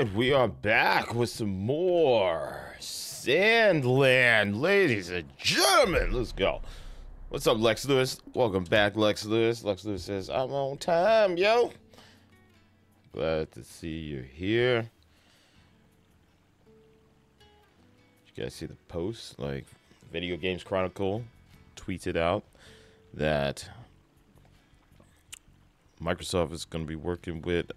Right, we are back with some more Sandland, ladies and gentlemen. Let's go. What's up, Lex Lewis? Welcome back, Lex Lewis. Lex Lewis says, I'm on time, yo. Glad to see you here. You guys see the post? Like, Video Games Chronicle tweeted out that Microsoft is going to be working with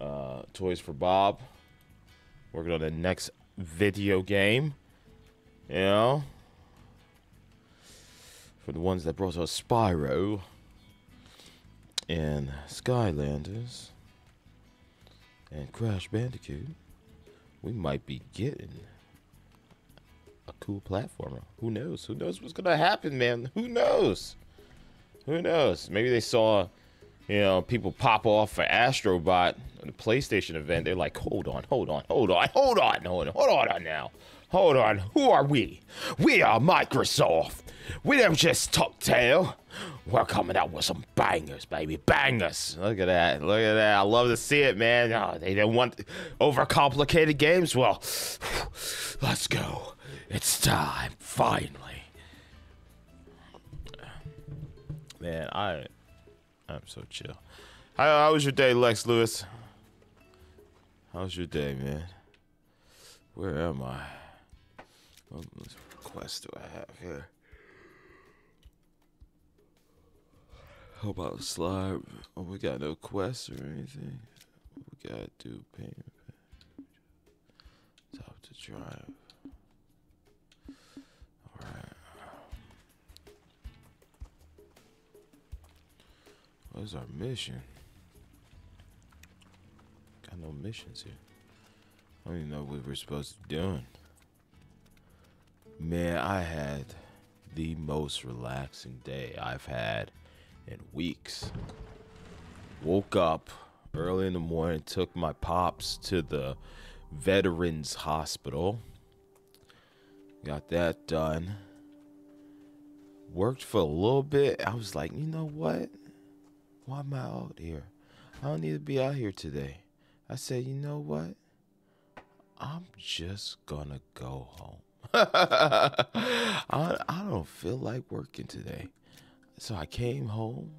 uh, Toys for Bob, working on the next video game. You know, for the ones that brought us Spyro and Skylanders and Crash Bandicoot, we might be getting a cool platformer. Who knows? Who knows what's gonna happen, man? Who knows? Who knows? Maybe they saw, you know, people pop off for Astrobot the PlayStation event. They're like, hold on, hold on, hold on, hold on, hold on, hold on now. Hold on, who are we? We are Microsoft. We don't just talk tail. We're coming out with some bangers, baby. Bangers. Look at that. Look at that. I love to see it, man. Oh, they don't want overcomplicated games. Well, let's go. It's time, finally. Man, I I'm so chill. How, how was your day, Lex Lewis? How was your day, man? Where am I? What quest do I have here? How about the slide? Oh, we got no quests or anything. We gotta do payment. Top to drive. What's our mission? Got no missions here. I don't even know what we're supposed to be doing. Man, I had the most relaxing day I've had in weeks. Woke up early in the morning, took my pops to the Veterans Hospital. Got that done. Worked for a little bit. I was like, you know what? Why am I out here? I don't need to be out here today. I said, you know what? I'm just gonna go home. I, I don't feel like working today. So I came home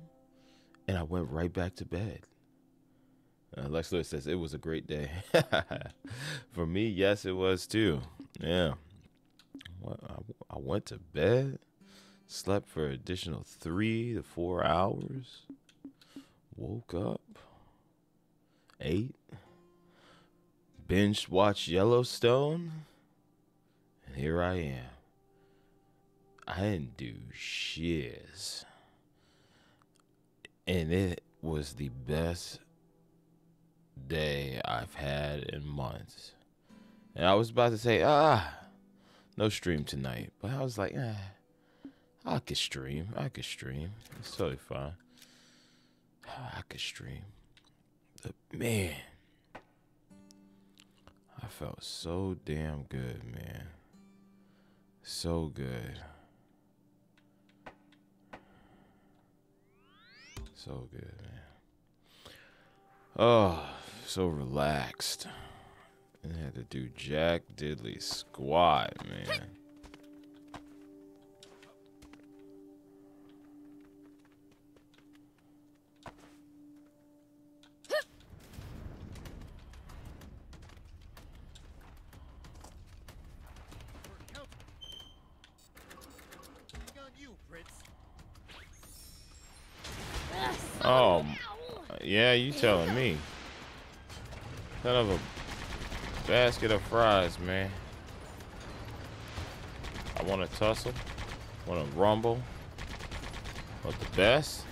and I went right back to bed. Uh, Lex Lewis says it was a great day. For me, yes, it was too. Yeah. I went to bed, slept for additional three to four hours, woke up, ate, binge watched Yellowstone, and here I am. I didn't do shiz. And it was the best day I've had in months. And I was about to say, ah, no stream tonight. But I was like, eh, I could stream. I could stream. It's totally fine. Ah, I could stream. But man, I felt so damn good, man. So good. So good, man. Oh, so relaxed. And had to do Jack Diddley squat, man. You telling me. Son of a basket of fries, man. I want to tussle. Want to rumble. But the best.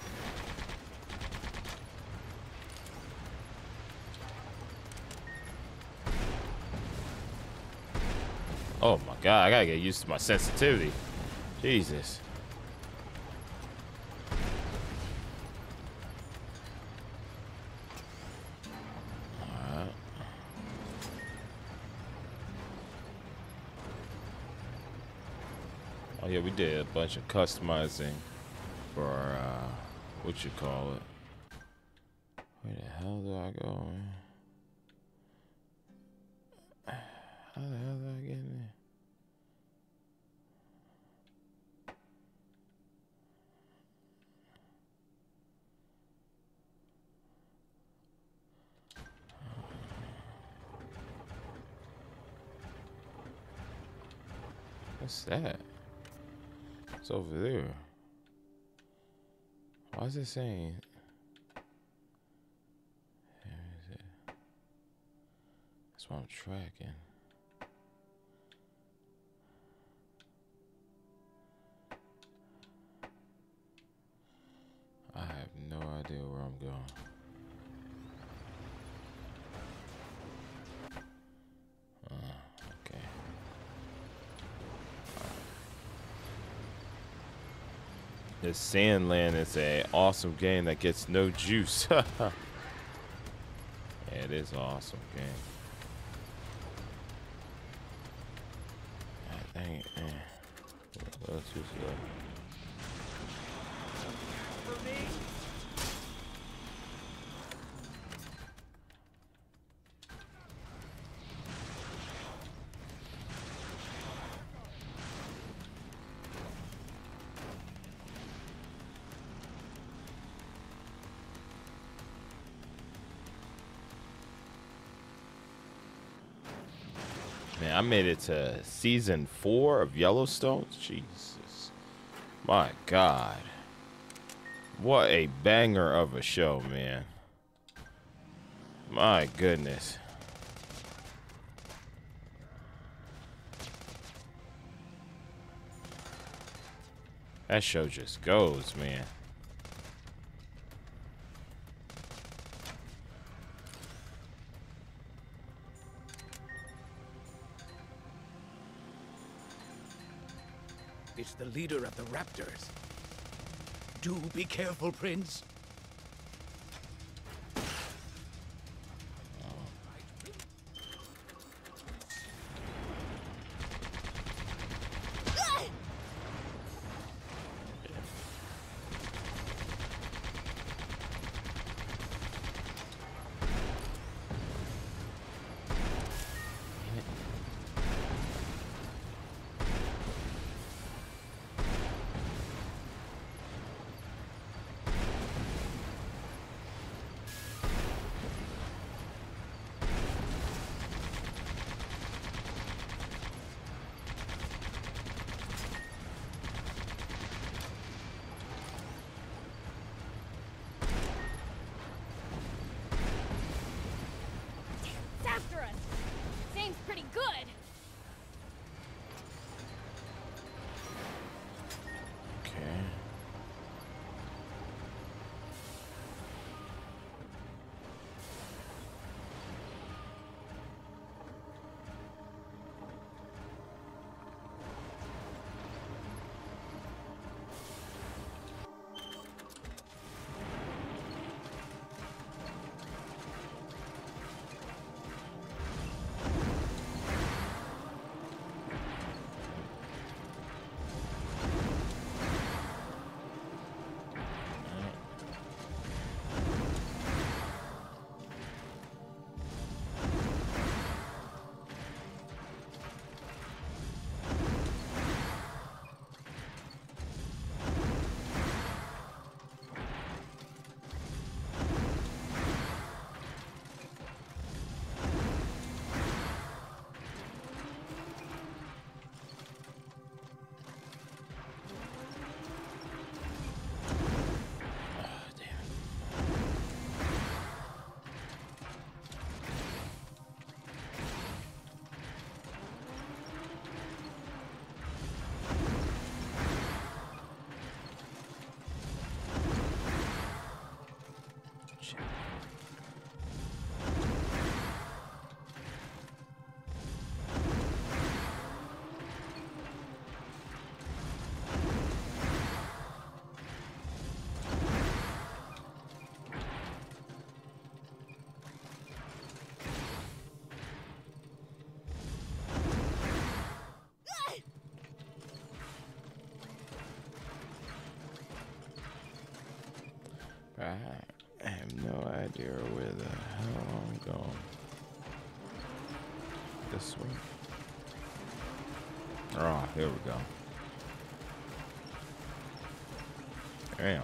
Oh my god, I gotta get used to my sensitivity. Jesus. Bunch of customizing for uh, what you call it. Where the hell do I go, man? What's that? It's over there. Is saying? Sandland is a awesome game that gets no juice. it is an awesome game. Dang it, man. I made it to season four of Yellowstone. Jesus. My God. What a banger of a show, man. My goodness. That show just goes, man. The leader of the Raptors. Do be careful, Prince. This way? Oh, here we go. Damn.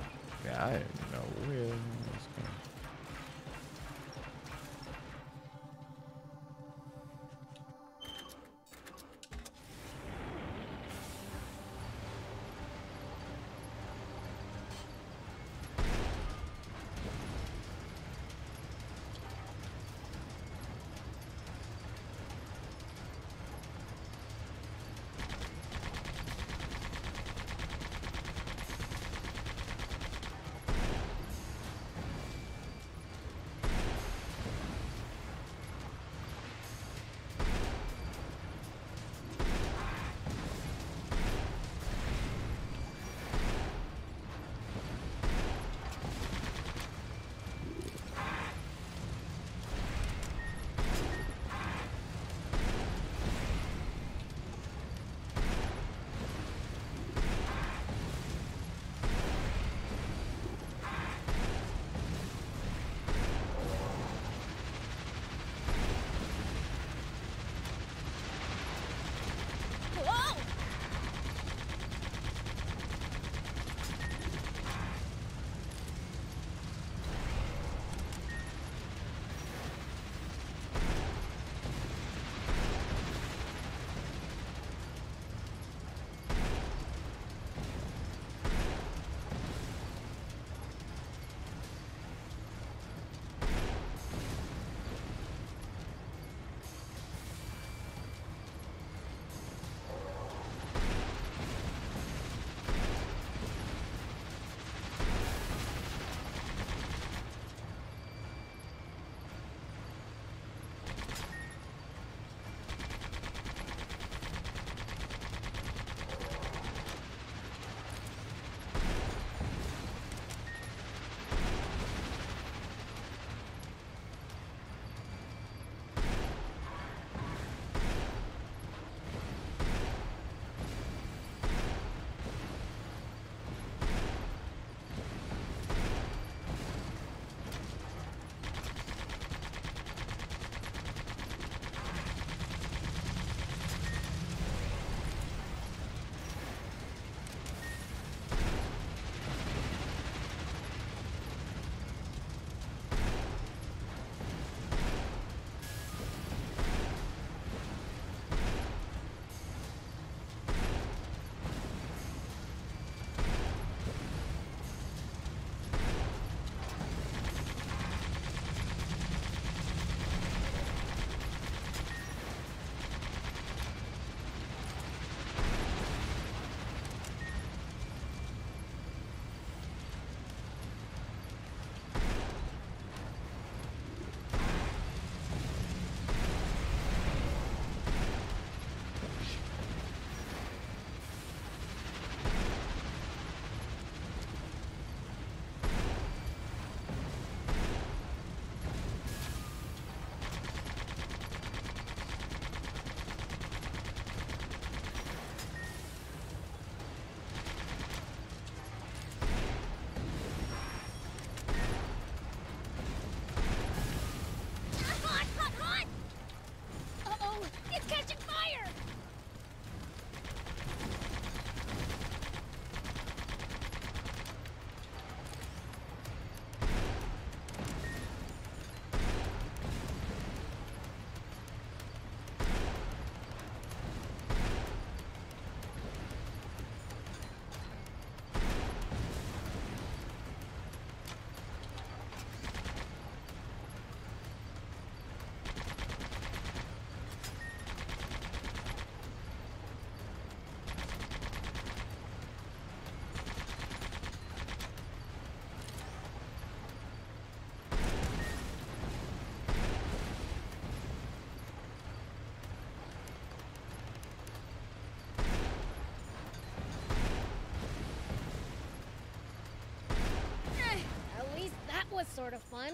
Sort of fun.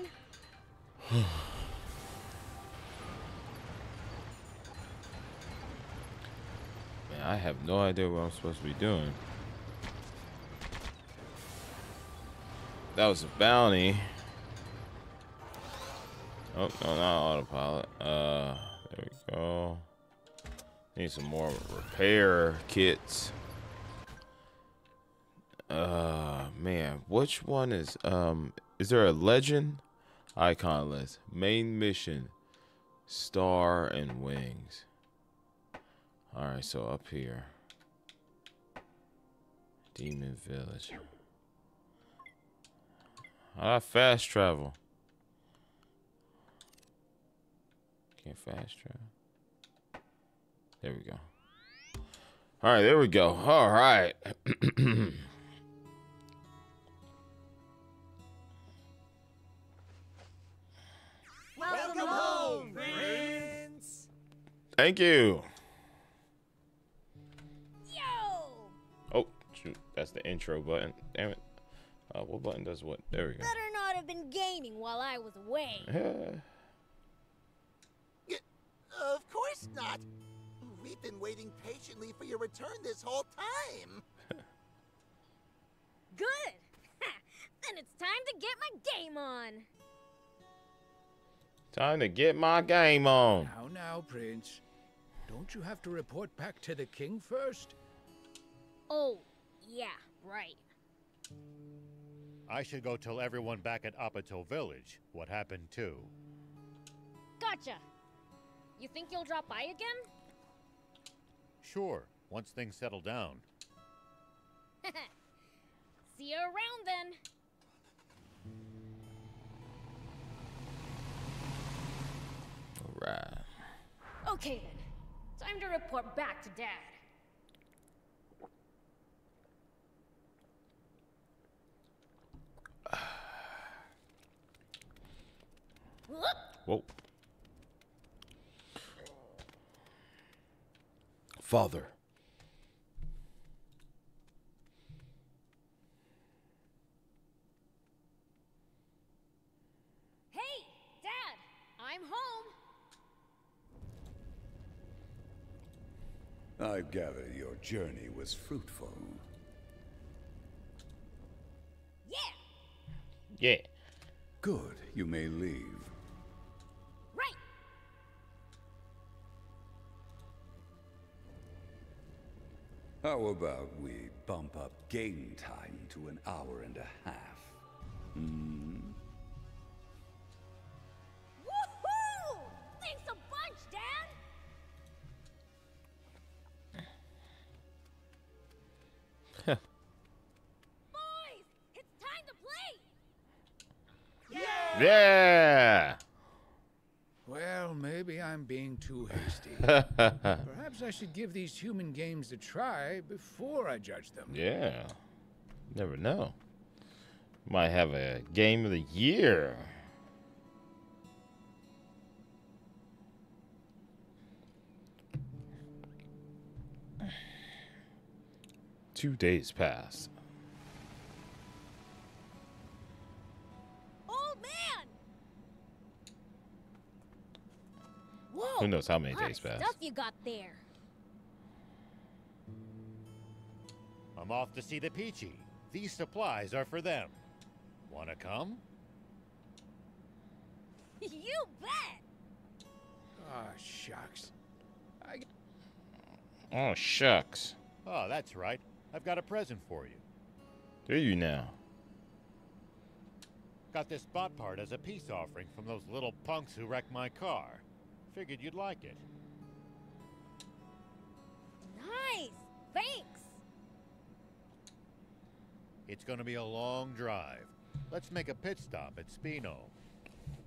Man, I have no idea what I'm supposed to be doing. That was a bounty. Oh, no, not autopilot. Uh, there we go. Need some more repair kits. Which one is, um, is there a legend? Icon list. Main mission. Star and wings. Alright, so up here. Demon Village. Do I fast travel? Can't fast travel. There we go. Alright, there we go. Alright. Welcome Thank you. Yo! Oh, shoot. That's the intro button. Damn it. Uh, what button does what? There we go. Better not have been gaming while I was away. Of course not. We've been waiting patiently for your return this whole time. Good! then it's time to get my game on. Time to get my game on. Now, now, Prince. Don't you have to report back to the king first? Oh, yeah, right. I should go tell everyone back at Apatow Village what happened too. Gotcha. You think you'll drop by again? Sure, once things settle down. See you around then. Alright. Okay then. Time to report back to Dad. Whoa. Father. Hey, Dad! I'm home. I gather your journey was fruitful. Yeah! Yeah. Good, you may leave. Right! How about we bump up game time to an hour and a half? Hmm? Yeah. Well, maybe I'm being too hasty. Perhaps I should give these human games a try before I judge them. yeah. Never know. Might have a game of the year. Two days pass. Whoa! Who knows how many days of pass? stuff you got there. I'm off to see the Peachy. These supplies are for them. Wanna come? you bet! Ah, shucks. I Oh shucks. Oh, that's right. I've got a present for you. Do you now? Got this bot part as a peace offering from those little punks who wrecked my car. Figured you'd like it. Nice! Thanks! It's gonna be a long drive. Let's make a pit stop at Spino.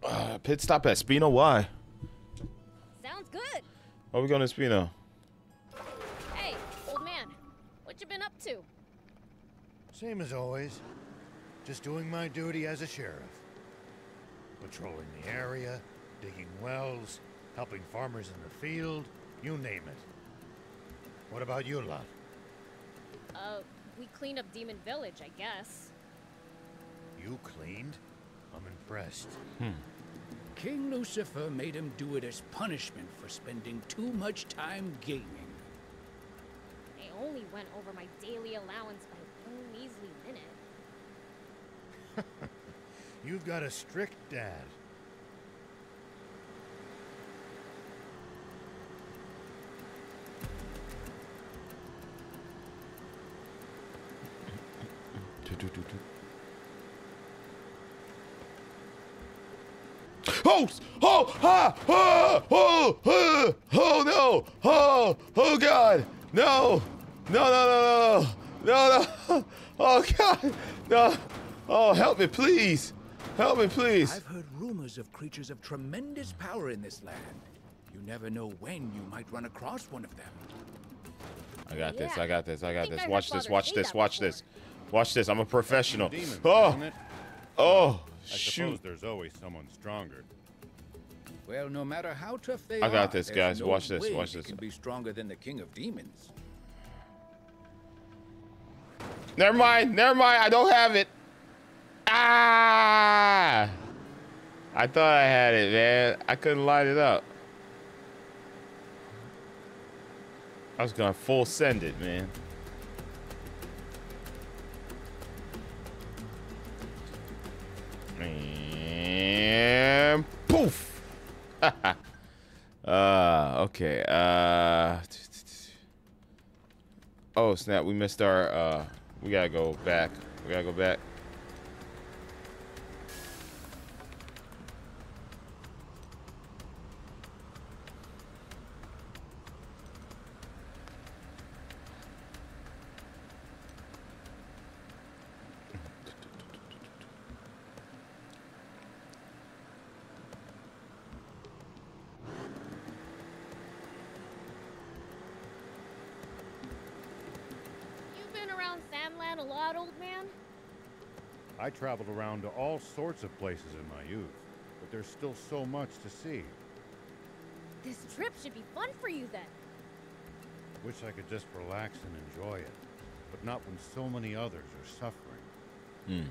Uh, pit stop at Spino. Why? Sounds good! Why are we going to Spino? Hey, old man, what you been up to? Same as always. Just doing my duty as a sheriff. Patrolling the area, digging wells, helping farmers in the field, you name it. What about you lot? Uh, we cleaned up Demon Village, I guess. You cleaned? I'm impressed. King Lucifer made him do it as punishment for spending too much time gaming. I only went over my daily allowance by one measly minute. You've got a strict dad. Oh, oh, ah, oh, oh, oh, oh, no, oh, oh, God, no, no, no, no, no, no, no, oh, God, no, oh, help me, please, help me, please. I've heard rumors of creatures of tremendous power in this land. You never know when you might run across one of them. I got this, I got this, I got think this. I heard Watch this, watch this, watch before. this, watch this. I'm a professional. Demons, Oh, oh, I shoot. there's always someone stronger. Well, no matter how tough they I got are, this, there's guys. no Watch this, watch this. can be stronger than the king of demons. Never mind, never mind. I don't have it. Ah! I thought I had it, man. I couldn't light it up. I was gonna full send it, man. And poof. uh, okay. Uh. Oh snap! We missed our. Uh, we gotta go back. We gotta go back. You've been around Sandland a lot, old man? I traveled around to all sorts of places in my youth, but there's still so much to see. This trip should be fun for you then. Wish I could just relax and enjoy it, but not when so many others are suffering.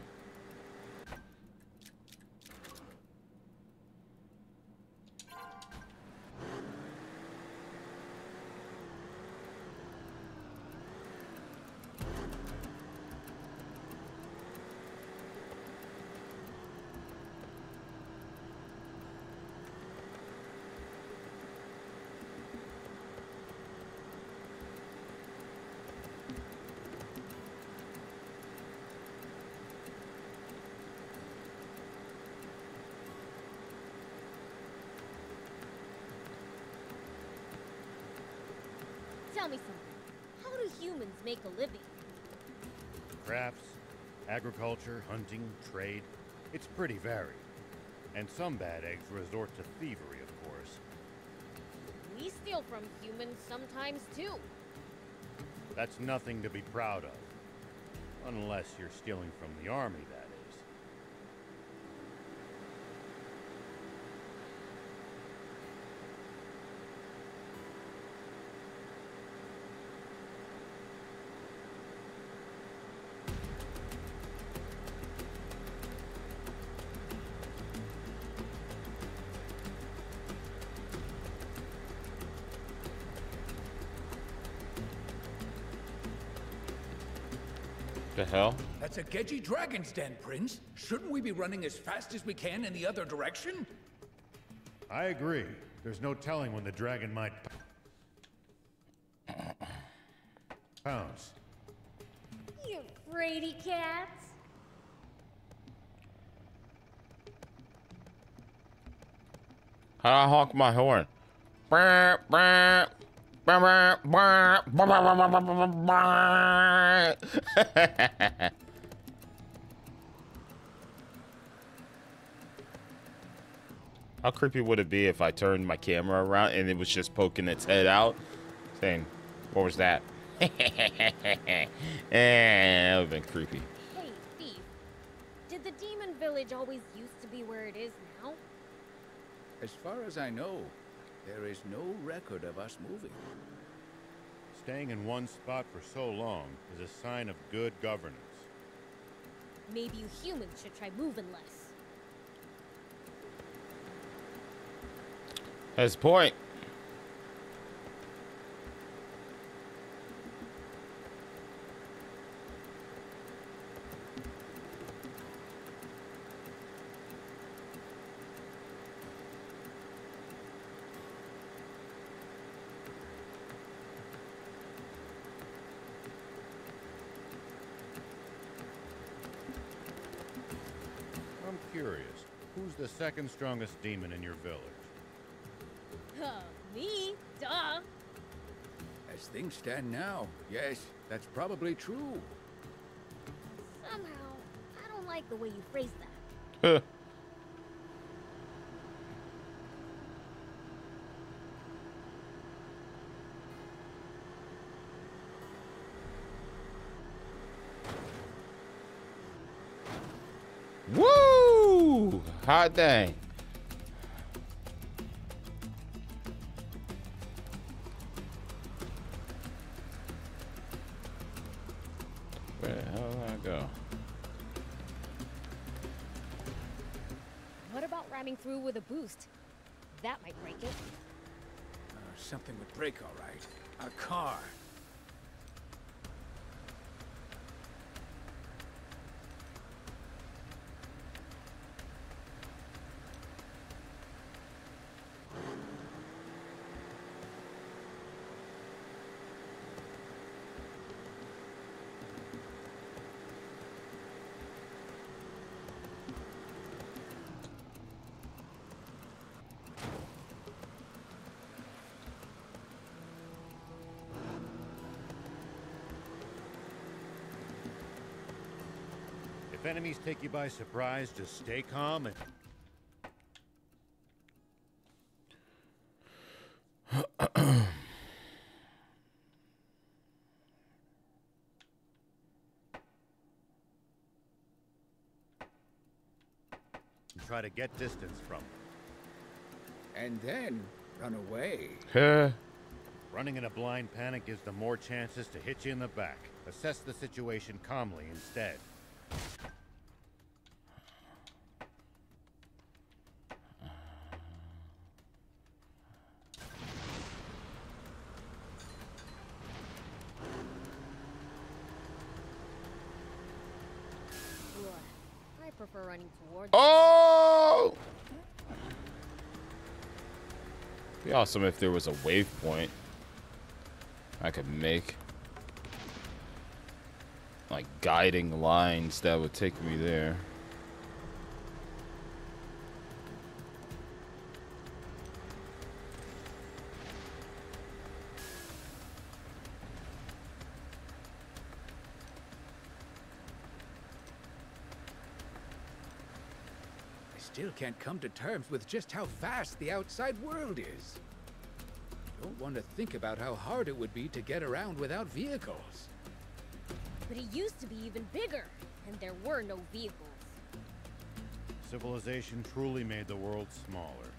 Tell me something. How do humans make a living? Crafts, agriculture, hunting, trade. It's pretty varied. And some bad eggs resort to thievery, of course. We steal from humans sometimes too. That's nothing to be proud of. Unless you're stealing from the army, that The hell? That's a Gedgy Dragon's Den, Prince. Shouldn't we be running as fast as we can in the other direction? I agree. There's no telling when the dragon might pounce. You fraidy cats. How do I honk my horn? How creepy would it be if I turned my camera around and it was just poking its head out? Saying, what was that? eh, that would have been creepy. Hey, thief! Did the demon village always used to be where it is now? As far as I know, there is no record of us moving. Staying in one spot for so long is a sign of good governance. Maybe you humans should try moving less. That's point. Second strongest demon in your village? Huh, me? Duh. As things stand now, yes, that's probably true. Somehow, I don't like the way you phrased that. Huh. Woo! Hot dang. If enemies take you by surprise, just stay calm and and try to get distance from them. And then run away. Running in a blind panic gives them more chances to hit you in the back. Assess the situation calmly instead. Ugh, I prefer running towards. Oh! Be awesome if there was a waypoint I could make. Like guiding lines that would take me there. I still can't come to terms with just how vast the outside world is. Don't want to think about how hard it would be to get around without vehicles. But it used to be even bigger, and there were no vehicles. Civilization truly made the world smaller.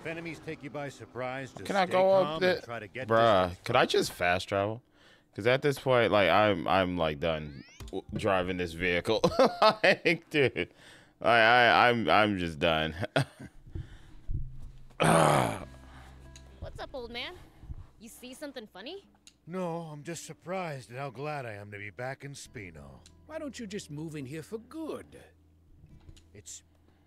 If enemies take you by surprise, just Can I stay go calm up and there? try to get Bruh, distance could I just fast travel? Because at this point, like, I'm I'm like done driving this vehicle. like, dude, I, I I'm I'm just done. What's up, old man? You see something funny? No, I'm just surprised at how glad I am to be back in Spino. Why don't you just move in here for good? It's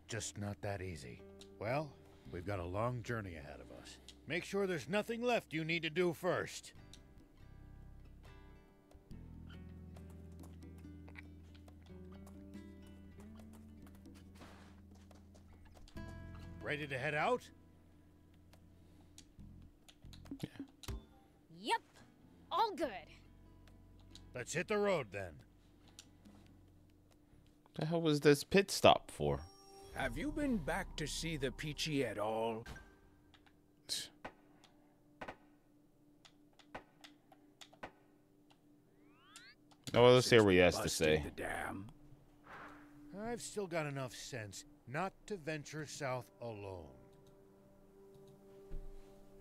just not that easy. Well, we've got a long journey ahead of us. Make sure there's nothing left you need to do first. Ready to head out? Yeah. Yep. All good. Let's hit the road then. The hell was this pit stop for? Have you been back to see the Peachy at all? Oh, let's hear what he has to say. The dam. I've still got enough sense not to venture south alone.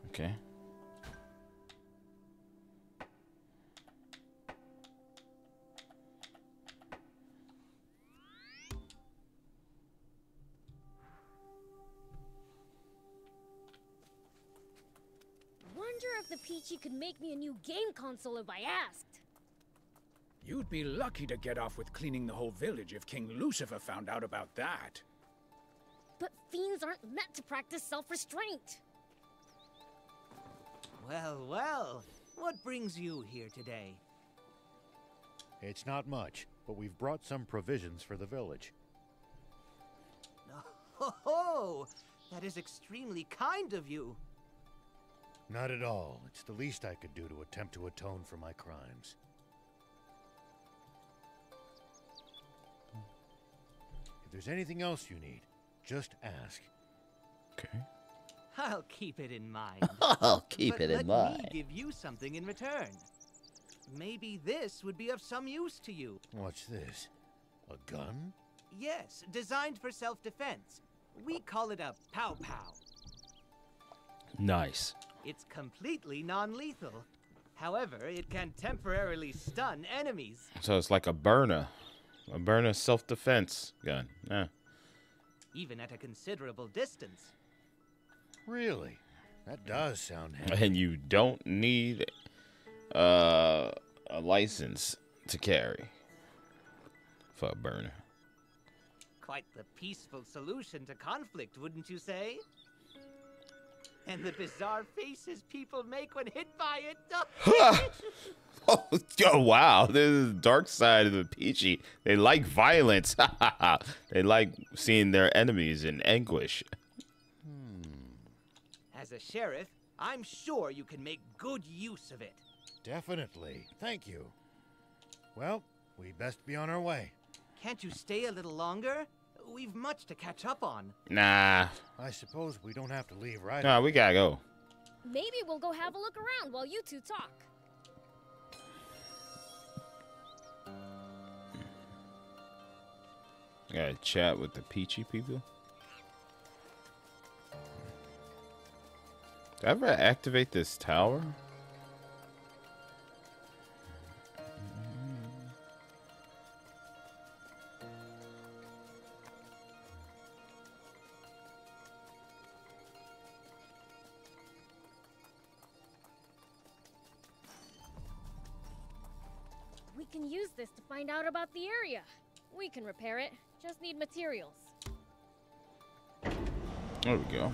Okay. Peachy could make me a new game console if I asked. You'd be lucky to get off with cleaning the whole village if King Lucifer found out about that. But fiends aren't meant to practice self-restraint. Well, well. What brings you here today? It's not much, but we've brought some provisions for the village. Ho oh, ho! That is extremely kind of you. Not at all. It's the least I could do to attempt to atone for my crimes. If there's anything else you need, just ask. Okay. I'll keep it in mind. I'll keep But it in mind. let mind. me give you something in return. Maybe this would be of some use to you. What's this? A gun? Yes, designed for self-defense. We call it a pow pow. Nice. It's completely non-lethal. However, it can temporarily stun enemies. So it's like a burner, a burner self-defense gun. Yeah. even at a considerable distance. Really? That does sound handy. And you don't need uh, a license to carry for a burner. Quite the peaceful solution to conflict, wouldn't you say? And the bizarre faces people make when hit by it. Oh, oh, wow. This is the dark side of the Peachy. They like violence. they like seeing their enemies in anguish. Hmm. As a sheriff, I'm sure you can make good use of it. Definitely. Thank you. Well, we best be on our way. Can't you stay a little longer? We've much to catch up on. Nah. I suppose we don't have to leave right Nah, we gotta go. Maybe we'll go have a look around while you two talk. Gotta chat with the Peachy people. Did I ever activate this tower? Out about the area. We can repair it. Just need materials. There we go.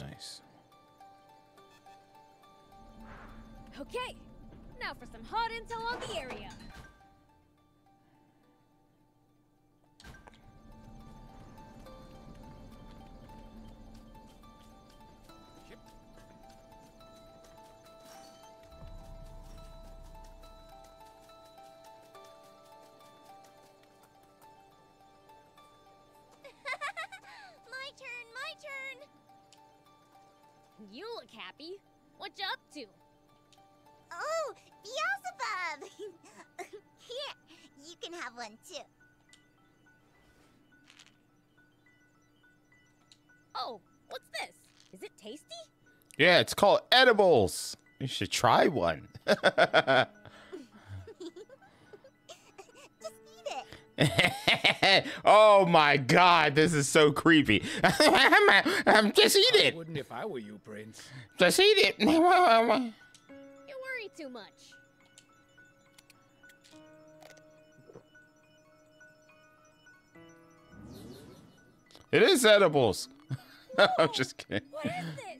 Nice. Okay, now for some hot intel on the area. Yeah, it's called edibles. You should try one. Just eat it. oh my god, this is so creepy. um, just eat I it. wouldn't if I were you, Prince. Just eat it. You worry too much. It is edibles. I'm just kidding. What is this?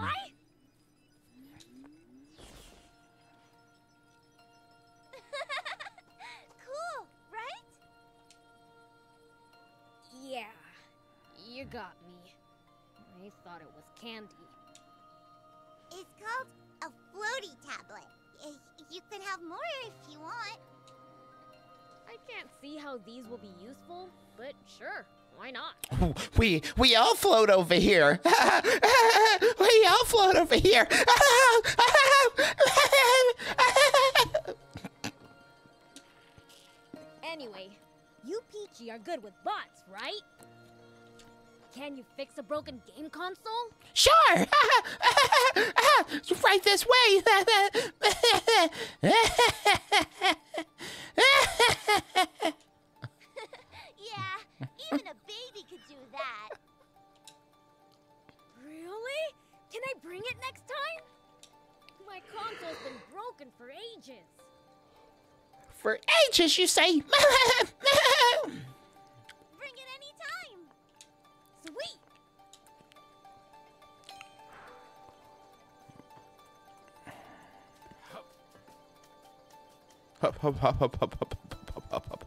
I'm floating. Can I fly? cool, right? Yeah, you got me. I thought it was candy. It's called a floaty tablet. You can have more if you want. I can't see how these will be useful, but sure, why not? We we all float over here. we all float over here. Anyway, you Peachy are good with bots, right? Can you fix a broken game console? sure. right this way. Yeah, even a baby could do that. Really? Can I bring it next time? My console's been broken for ages. For ages, you say. Bring it anytime. Sweet! Hup, hup, hup, hup, hup, hup, hup, hup, hup,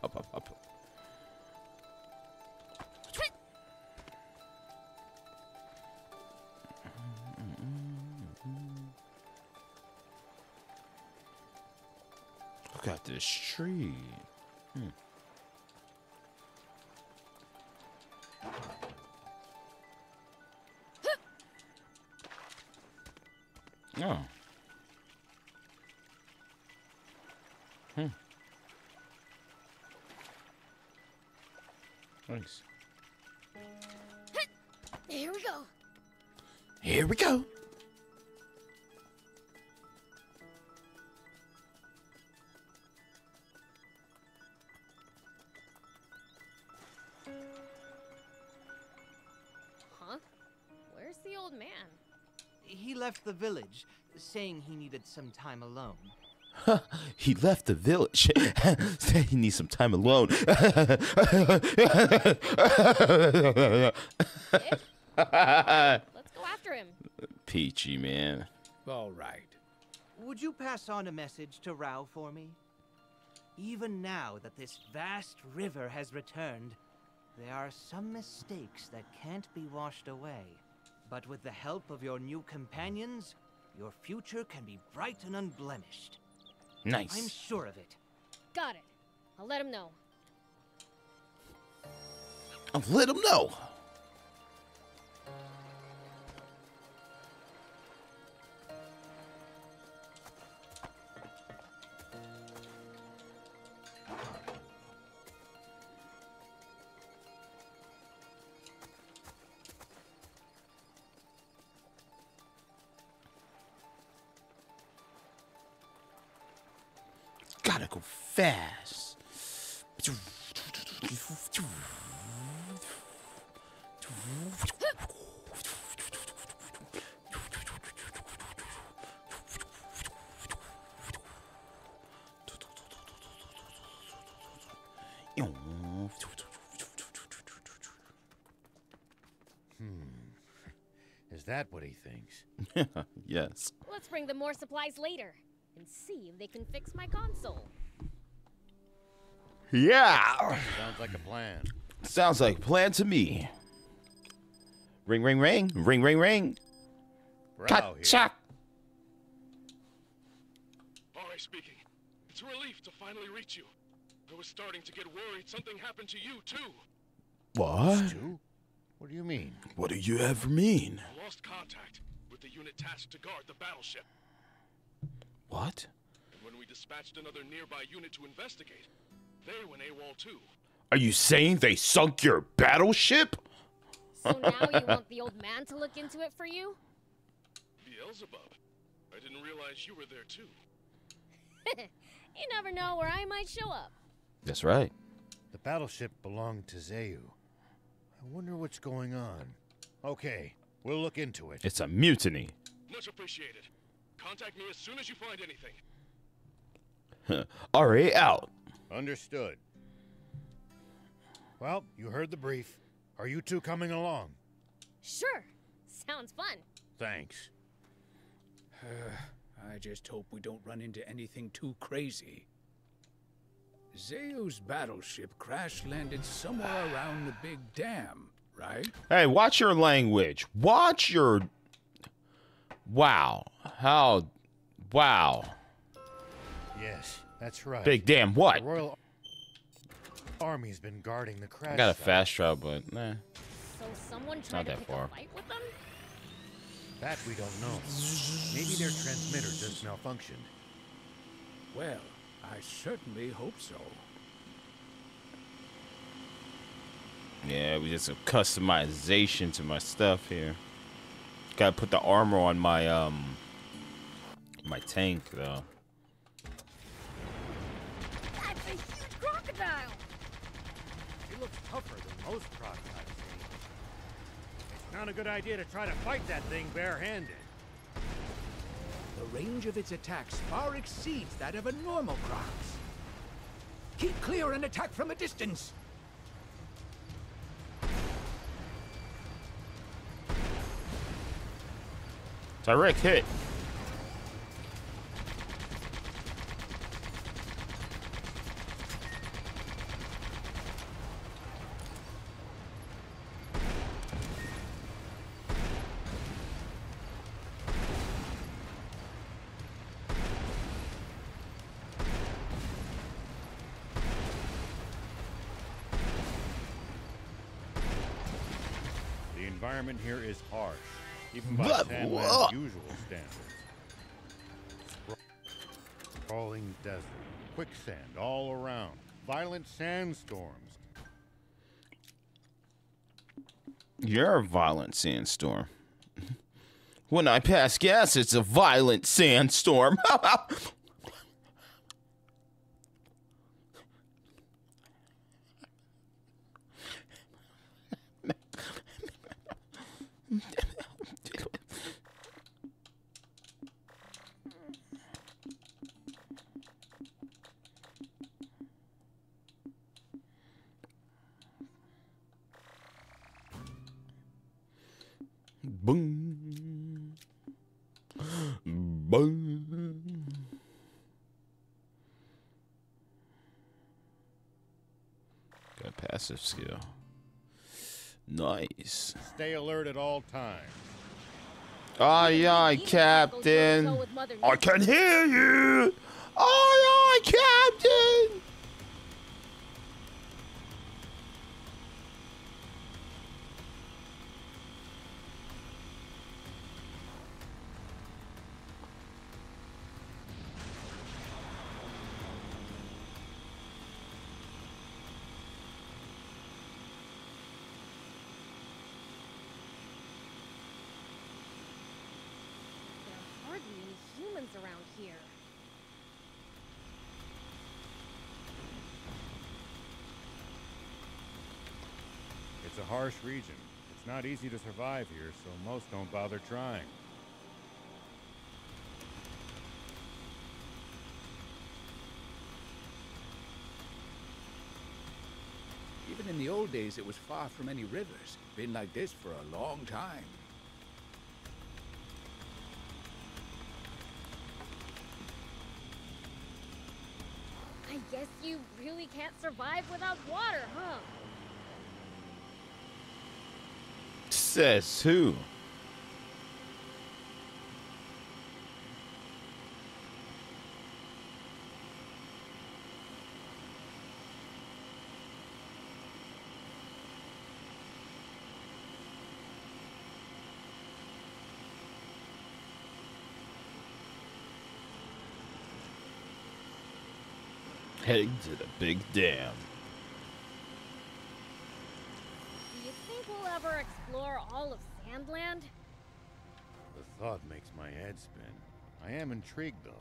tree. Hmm. Left the village, saying he needed some time alone. he left the village. Said he needs some time alone. Let's go after him. Peachy, man. All right. Would you pass on a message to Rao for me? Even now that this vast river has returned, there are some mistakes that can't be washed away. But with the help of your new companions, your future can be bright and unblemished. Nice. I'm sure of it. Got it. I'll let him know. I'll let him know. Go fast. Hmm. Is that what he thinks? yes. Let's bring them more supplies later and see if they can fix my console. Yeah. Sounds like a plan. Sounds like plan to me. Ring, ring, ring, ring, ring, ring. Rao here. Cha. Ari speaking. It's a relief to finally reach you. I was starting to get worried something happened to you, too. What? Stu? What do you mean? What do you ever mean? I lost contact with the unit tasked to guard the battleship. What? And when we dispatched another nearby unit to investigate, they went AWOL too. Are you saying they sunk your battleship? So now you want the old man to look into it for you? Beelzebub. I didn't realize you were there too. You never know where I might show up. That's right. The battleship belonged to Zayu. I wonder what's going on. Okay, we'll look into it. It's a mutiny. Much appreciated. Contact me as soon as you find anything. Already out. Understood. Well, you heard the brief. Are you two coming along? Sure. Sounds fun. Thanks. I just hope we don't run into anything too crazy. Zayu's battleship crash landed somewhere around the big dam, right? Hey, watch your language. Watch your. Wow. How. Wow. Yes, that's right. Big damn what? The Royal Army's been guarding the crash I got a fast travel, but nah. So someone Not tried to that pick far. fight with them? That we don't know. Maybe their transmitter just malfunctioned. Well, I certainly hope so. Yeah, we just some customization to my stuff here. Gotta put the armor on my um my tank though. That's a huge crocodile! He looks tougher than most crocodiles I've seen. It's not a good idea to try to fight that thing barehanded. The range of its attacks far exceeds that of a normal croc. Keep clear and attack from a distance. Direct hit. The environment here is harsh, even by What? Usual standards. Sprawling desert, quicksand all around, violent sandstorms. You're a violent sandstorm. When I pass gas, it's a violent sandstorm. Boom. Boom. Got passive skill. Nice. Stay alert at all times. Aye, aye, Captain. I can hear you. Aye, aye, Captain. Harsh region. It's not easy to survive here, so most don't bother trying. Even in the old days, it was far from any rivers. Been like this for a long time. I guess you really can't survive without water, huh? Says who? Heading to the big dam. Do you think we'll ever explore all of Sandland? The thought makes my head spin. I am intrigued, though.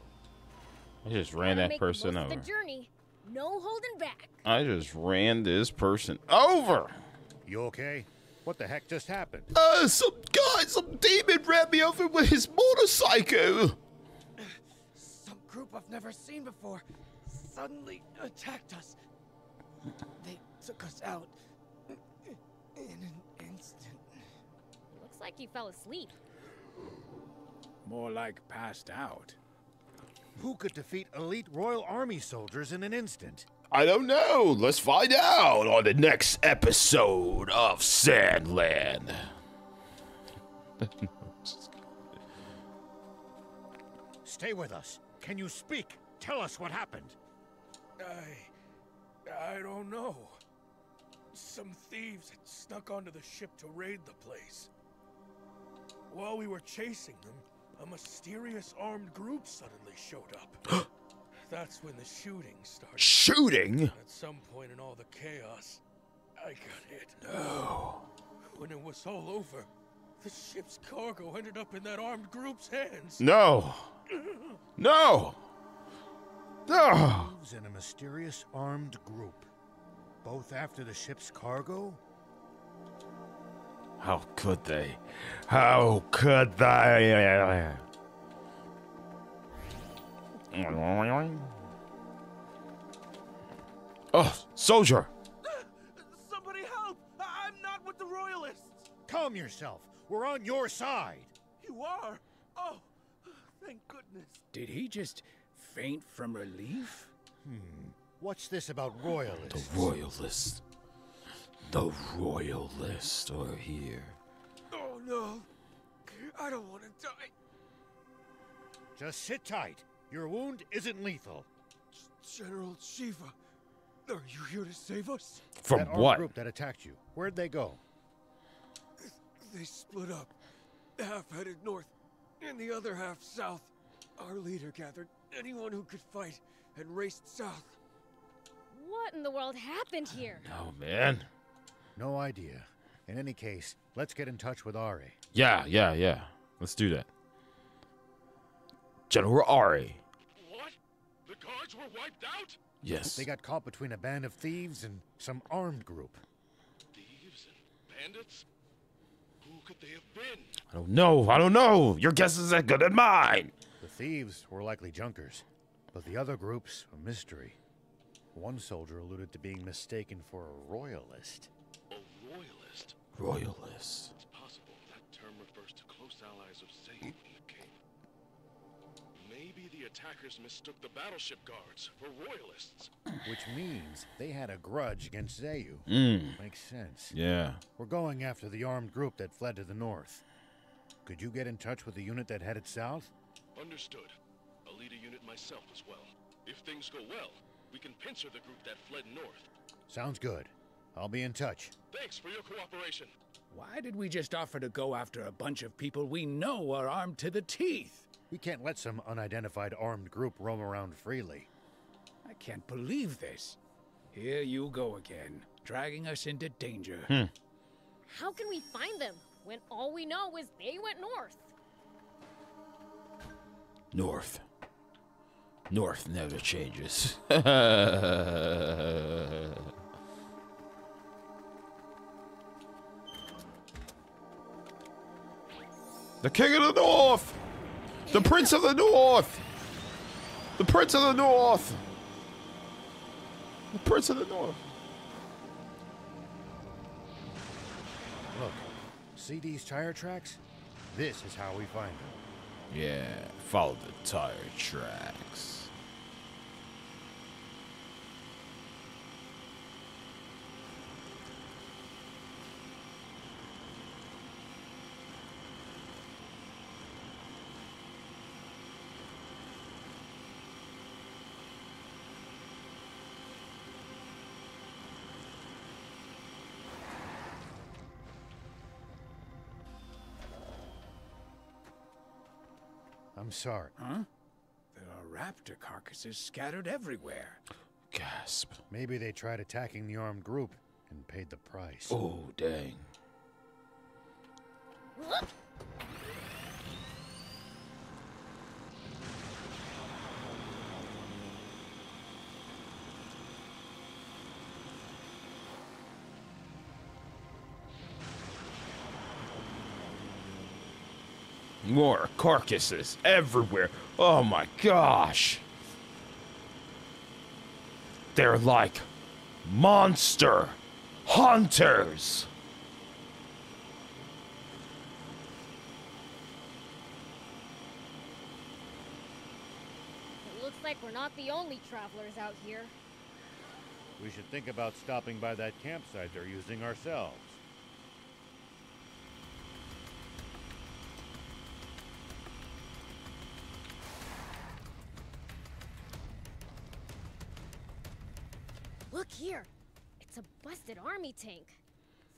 I just ran that person over. The journey. No holding back. I just ran this person over. You okay? What the heck just happened? Uh, some guy, some demon ran me over with his motorcycle. Some group I've never seen before suddenly attacked us. They took us out in an instant. Looks like you fell asleep. More like passed out. Who could defeat elite Royal Army soldiers in an instant? I don't know. Let's find out on the next episode of Sandland. Stay with us. Can you speak? Tell us what happened. I. I don't know. Some thieves had snuck onto the ship to raid the place. While we were chasing them, a mysterious armed group suddenly showed up. That's when the shooting started. Shooting? At some point in all the chaos, I got hit. No. When it was all over, the ship's cargo ended up in that armed group's hands. No. No. No. Thieves and a mysterious armed group. Both after the ship's cargo? How could they? How could they? Oh, soldier. Somebody help! I- I'm not with the Royalists! Calm yourself. We're on your side. You are? Oh, thank goodness. Did he just faint from relief? Hmm. What's this about royalists? The royalists. The royalists are here. Oh no. I don't want to die. Just sit tight. Your wound isn't lethal. General Shiva, are you here to save us? From that armed what? group that attacked you. Where'd they go? They split up. Half headed north, and the other half south. Our leader gathered anyone who could fight and raced south. What in the world happened here? Oh man. No idea. In any case, let's get in touch with Ari. Yeah, yeah, yeah. Let's do that. General Ari. What? The guards were wiped out? Yes. They got caught between a band of thieves and some armed group. Thieves and bandits? Who could they have been? I don't know. I don't know. Your guess is as good as mine. The thieves were likely junkers, but the other groups a mystery. One soldier alluded to being mistaken for a royalist. A royalist? Royalist. It's possible that term refers to close allies of Zayu and the king. Maybe the attackers mistook the battleship guards for royalists. Which means they had a grudge against Zayu. Mm. Makes sense. Yeah. We're going after the armed group that fled to the north. Could you get in touch with the unit that headed south? Understood. I'll lead a unit myself as well. If things go well, we can pincer the group that fled north. Sounds good. I'll be in touch. Thanks for your cooperation. Why did we just offer to go after a bunch of people we know are armed to the teeth? We can't let some unidentified armed group roam around freely. I can't believe this. Here you go again, dragging us into danger. Hmm. How can we find them when all we know is they went north? North. North never changes. the King of the North! The Prince of the North! The Prince of the North! The Prince of the North. Look, see these tire tracks? This is how we find them. Yeah, follow the tire tracks. I'm sorry. Huh? There are raptor carcasses scattered everywhere. Gasp. Maybe they tried attacking the armed group and paid the price. Oh, dang. More carcasses everywhere. Oh my gosh. They're like monster hunters. It looks like we're not the only travelers out here. We should think about stopping by that campsite they're using ourselves. Here. It's a busted army tank.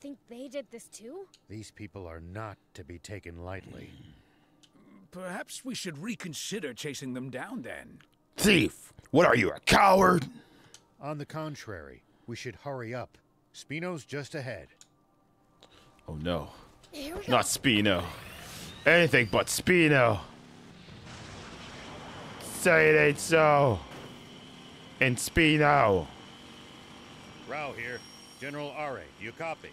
Think they did this too? These people are not to be taken lightly. Hmm. Perhaps we should reconsider chasing them down then. Thief! What are you, a coward? On the contrary, we should hurry up. Spino's just ahead. Oh no. Not Spino. Anything but Spino. Say it ain't so. And Spino. Rao here. General Ari, do you copy?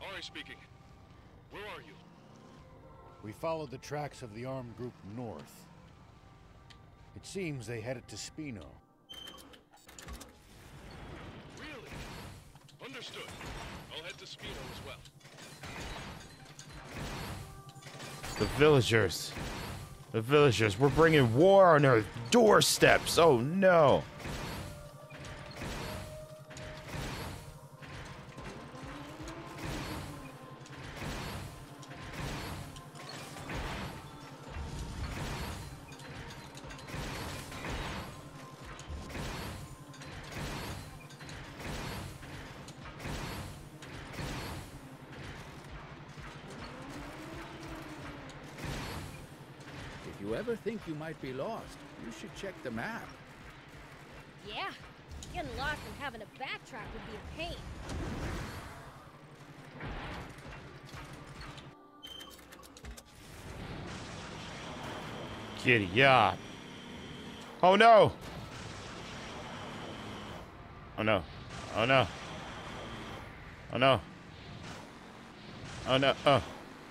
Ari speaking. Where are you? We followed the tracks of the armed group north. It seems they headed to Spino. Really? Understood. I'll head to Spino as well. The villagers. The villagers. We're bringing war on our doorsteps. Oh no. You ever think you might be lost, you should check the map. Yeah. Getting lost and having to backtrack would be a pain. Giddy up. Oh no. Oh no. Oh no. Oh no. Oh no. Oh.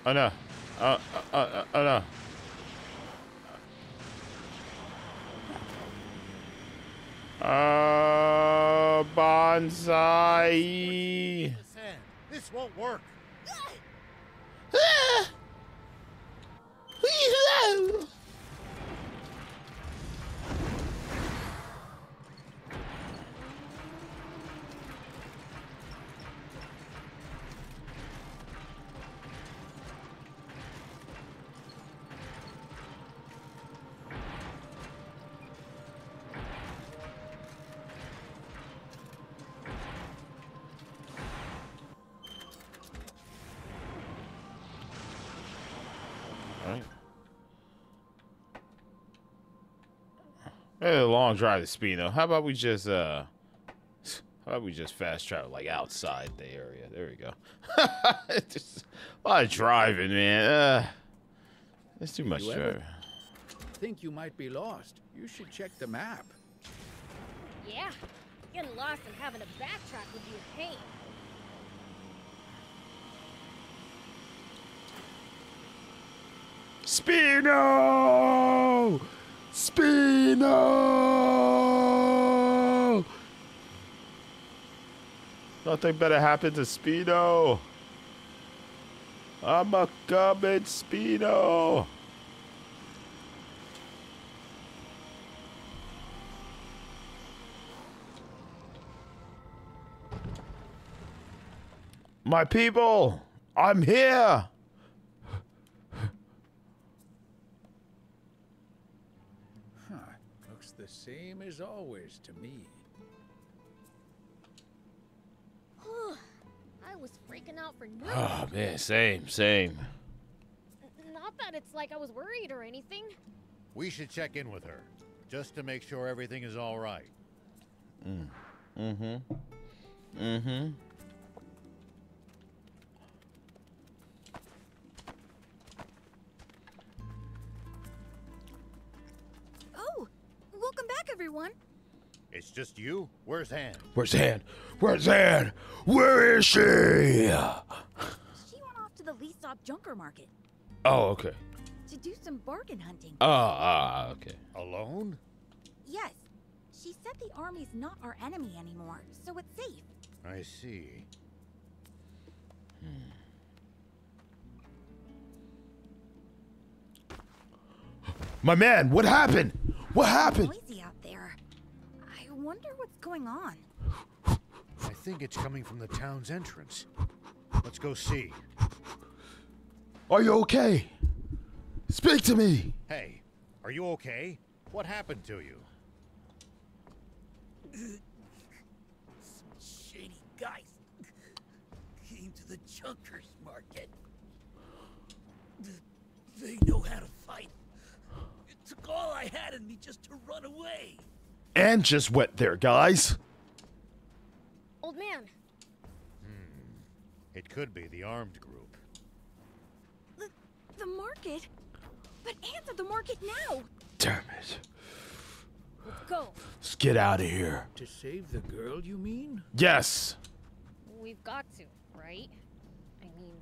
Oh no. Oh, oh, oh, oh no. Uh, bonsai. This won't work. Long drive to Spino. How about we just uh how about we just fast travel like outside the area? There we go. just a lot of driving, man. Uh, it's too much driving. think you might be lost, you should check the map. Yeah. Getting lost and having to backtrack would be a pain. Spino! Spino! Nothing better happened to Spino. I'm a coming Spino. My people, I'm here. Huh. Looks the same as always to me. I was freaking out for nothing. Oh man, same, same. Not that it's like I was worried or anything. We should check in with her, just to make sure everything is all right. Mm. Mm-hmm. Mm-hmm. Everyone. It's just you? Where's Anne? Where's Anne? Where's Anne? Where is she? She went off to the Leastop Junker Market. Oh, okay. To do some bargain hunting. Oh, ah, okay. Alone? Yes. She said the army's not our enemy anymore, so it's safe. I see. My man, what happened? What happened? Noisy out there. I wonder what's going on. I think it's coming from the town's entrance. Let's go see. Are you okay? Speak to me. Hey, are you okay? What happened to you? Some shady guys came to the Junkers Market. They know how to fight. It took all I had in me just to run away. And just went there, guys. Old man, Hmm. It could be the armed group. The, the market? But answer the market now! Damn it. let's go. Let's get out of here. To save the girl, you mean? Yes. We've got to, right? I mean,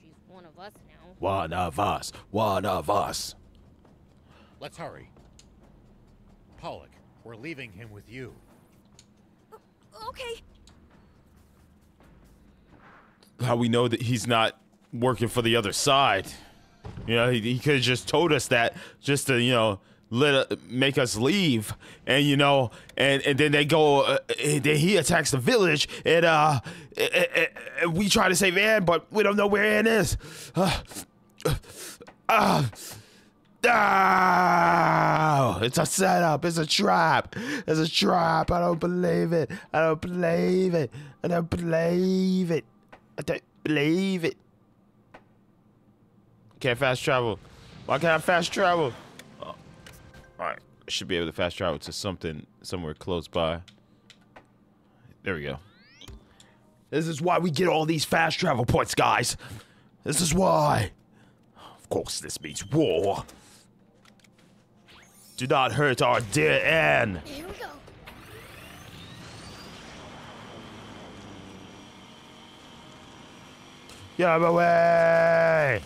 she's one of us now. One of us. One of us. Let's hurry. Pollock, we're leaving him with you. Okay. How we know that he's not working for the other side? You know, he, he could have just told us that just to, you know, let uh, make us leave, and you know, and and then they go, uh, and then he attacks the village, and uh, and, and- and we try to save Anne, but we don't know where Anne is. Uh, uh, ah, it's a setup. It's a trap. It's a trap. I don't believe it. I don't believe it. I don't believe it. I don't believe it. Can't fast travel. Why can't I fast travel? Oh. All right, I should be able to fast travel to something somewhere close by. There we go. This is why we get all these fast travel points, guys. This is why. Of course, this means war. Do not hurt our dear Anne. Here we go. Get out of my way.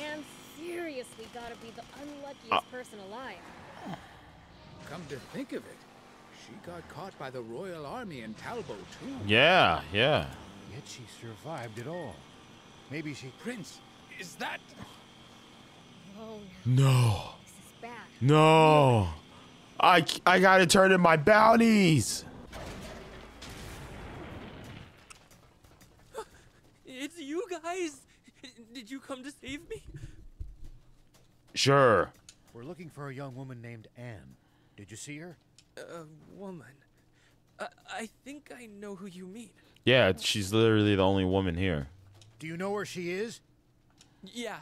And seriously gotta be the unluckiest Uh. person alive. Come to think of it, she got caught by the Royal Army in Talbot, too. Yeah, yeah. Yet she survived it all. Maybe she. Prince, is that. Oh, No. this is bad. No. I, I gotta turn in my bounties. It's you guys! Did you come to save me? Sure. We're looking for a young woman named Anne. Did you see her? A woman. I, I think I know who you mean. Yeah, she's literally the only woman here. Do you know where she is? Yeah,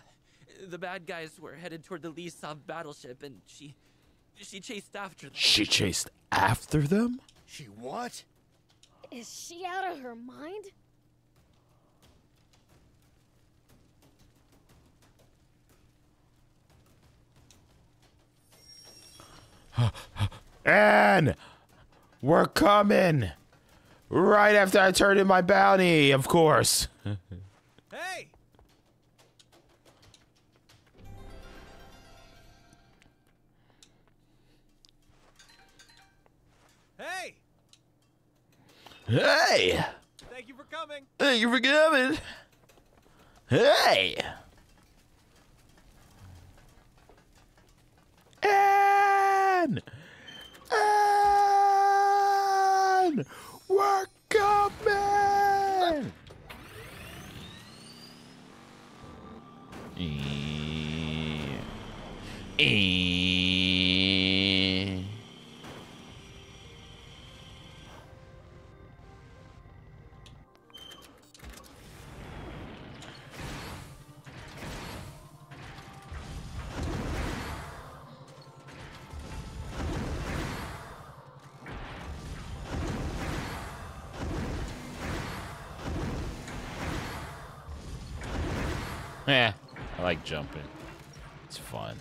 the bad guys were headed toward the Lee battleship, and she. she chased after them. She chased after them? She what? Is she out of her mind? Anne! We're coming! Right after I turn in my bounty, of course. Hey! Hey! Hey! Thank you for coming. Thank you for coming. Hey! Anne! Anne! We're coming! Eh. Eh. Yeah, I like jumping. It's fun.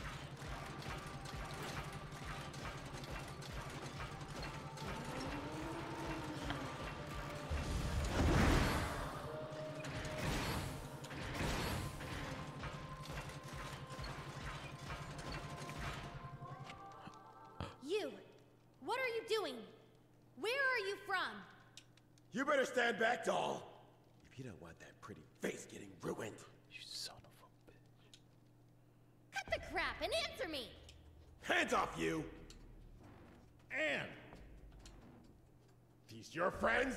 Friends?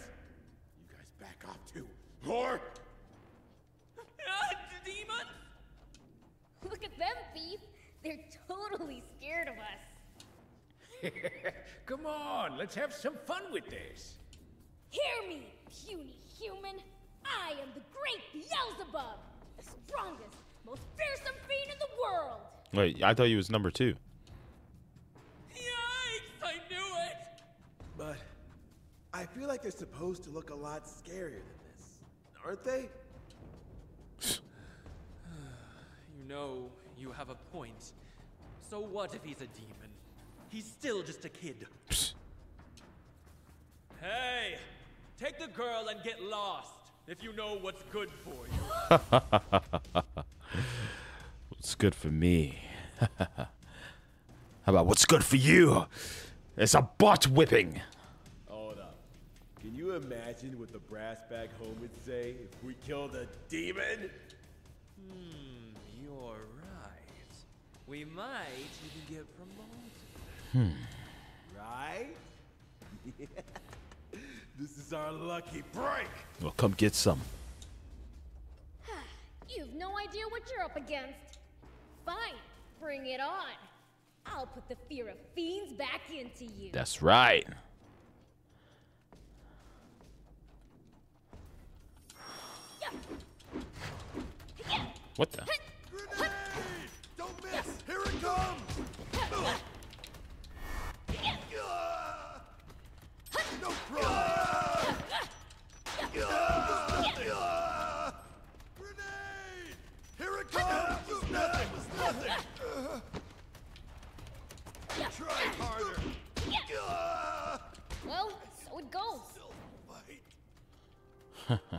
You guys back off too. Or Ah, demon! Look at them, thief! They're totally scared of us. Come on, let's have some fun with this. Hear me, puny human! I am the great Beelzebub! The strongest, most fearsome fiend in the world! Wait, I thought you was number two. I feel like they're supposed to look a lot scarier than this, aren't they? You know, you have a point. So what if he's a demon? He's still just a kid. hey! Take the girl and get lost, if you know what's good for you. What's good for me? How about what's good for you? It's a butt whipping. Hold up. Can you imagine what the brass back home would say if we killed a demon? Hmm, you're right. We might even get promoted. Hmm. Right? this is our lucky break. Well, come get some. You've no idea what you're up against. Fine, bring it on. I'll put the fear of fiends back into you. That's right. What the? Don't miss! Here it comes! No problem! Grenade! Here it comes! It's nothing! It's nothing! Try harder! Well, so it goes.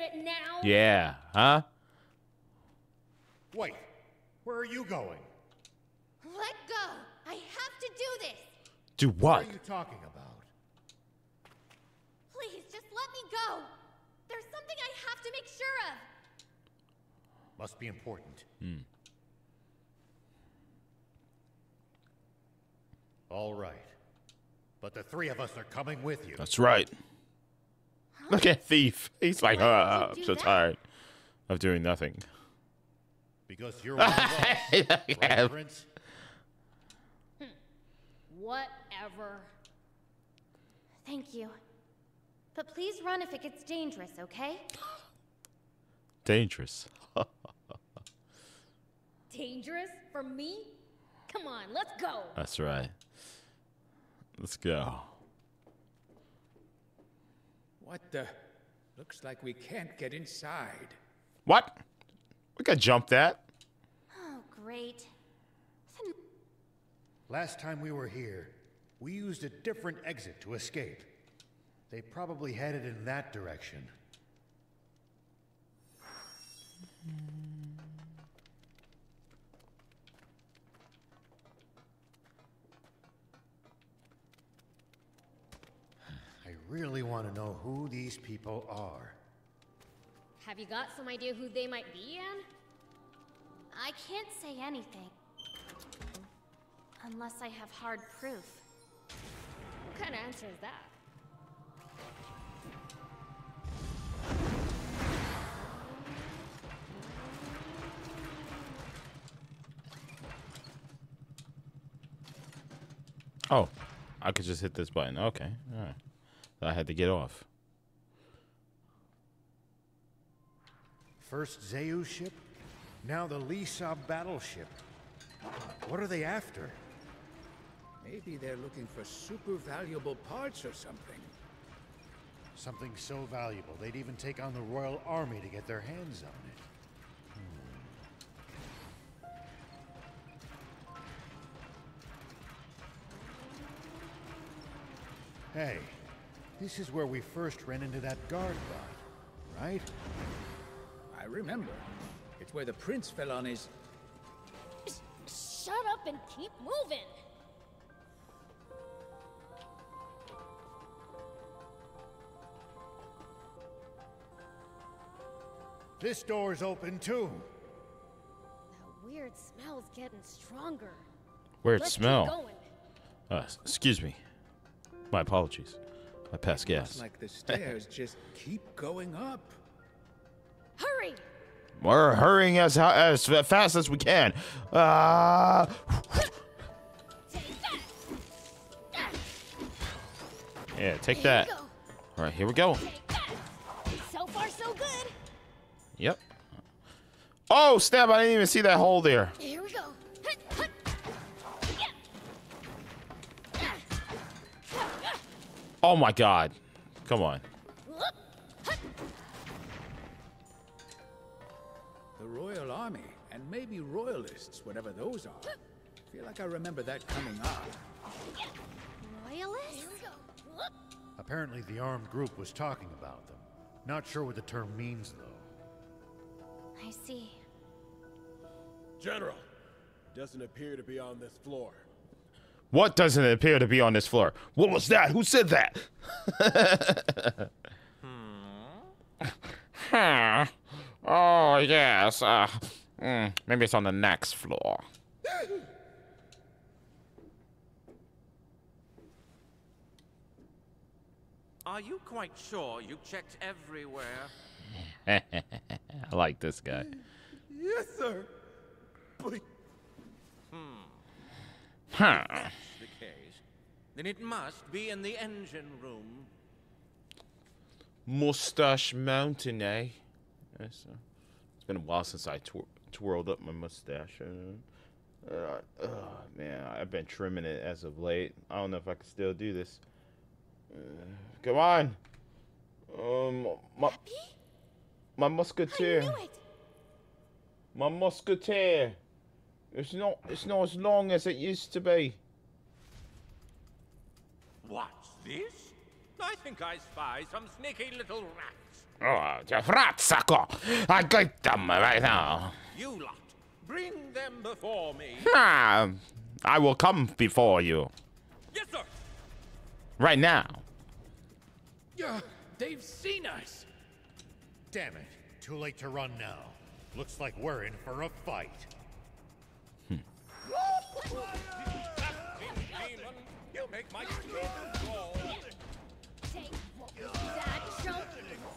Get it now? yeah, huh? Wait, where are you going? Let go. I have to do this. Do What what? are you talking about? Please, just let me go. There's something I have to make sure of. Must be important. Hmm. All right. But the three of us are coming with you. That's right. Look at Thief. He's like, Why would "Ah, you I'm so that?" tired of doing nothing. Because you're one of us. right, Prince? Whatever. Thank you. But please run if it gets dangerous, okay? Dangerous. Dangerous? For me? Come on, let's go. That's right. Let's go. What the? Looks like we can't get inside. What? We got jumped that. Oh, great. Last time we were here, we used a different exit to escape. They probably headed in that direction. I really want to know who these people are. Have you got some idea who they might be, Anne? I can't say anything. Unless I have hard proof. What kind of answer is that? Oh, I could just hit this button. Okay, all right. I had to get off. First Zeu ship, now the Lisa battleship. What are they after? Maybe they're looking for super valuable parts or something. Something so valuable, they'd even take on the Royal Army to get their hands on it. Hmm. Hey, this is where we first ran into that guard bot, right? I remember. It's where the prince fell on his... Shut up and keep moving! This door's open too. That weird smell's getting stronger. Weird Let's smell. Uh, excuse me. My apologies. I passed Looks gas. like the stairs just keep going up. Hurry! We're hurrying as as fast as we can. Uh, yeah, take that. All right, here we go. So far, so good. Yep. Oh, snap! I didn't even see that hole there. Here Oh my god. Come on. The Royal Army, and maybe Royalists, whatever those are. Feel like I remember that coming up. Royalists? Apparently the armed group was talking about them. Not sure what the term means though. I see. General, doesn't appear to be on this floor. What doesn't appear to be on this floor? What was that? Who said that? huh. Oh, yes. Uh, mm, maybe it's on the next floor. Are you quite sure you checked everywhere? I like this guy. Yes, sir. But Huh. That's the case. Then it must be in the engine room. Mustache Mountain, eh? Yes, it's been a while since I twir- twirled up my mustache. Uh, uh, oh, man, I've been trimming it as of late. I don't know if I can still do this. Uh, come on. Um, my, my musketeer. My musketeer. It's not. It's not as long as it used to be. What's this? I think I spy some sneaky little rats. Oh, the rat sucker! I got them right now. You lot, bring them before me. Ah, I will come before you Yes, sir. right now. Yeah, they've seen us. Damn it. Too late to run now. Looks like we're in for a fight. Demon, you make my skin crawl. Take that, chump.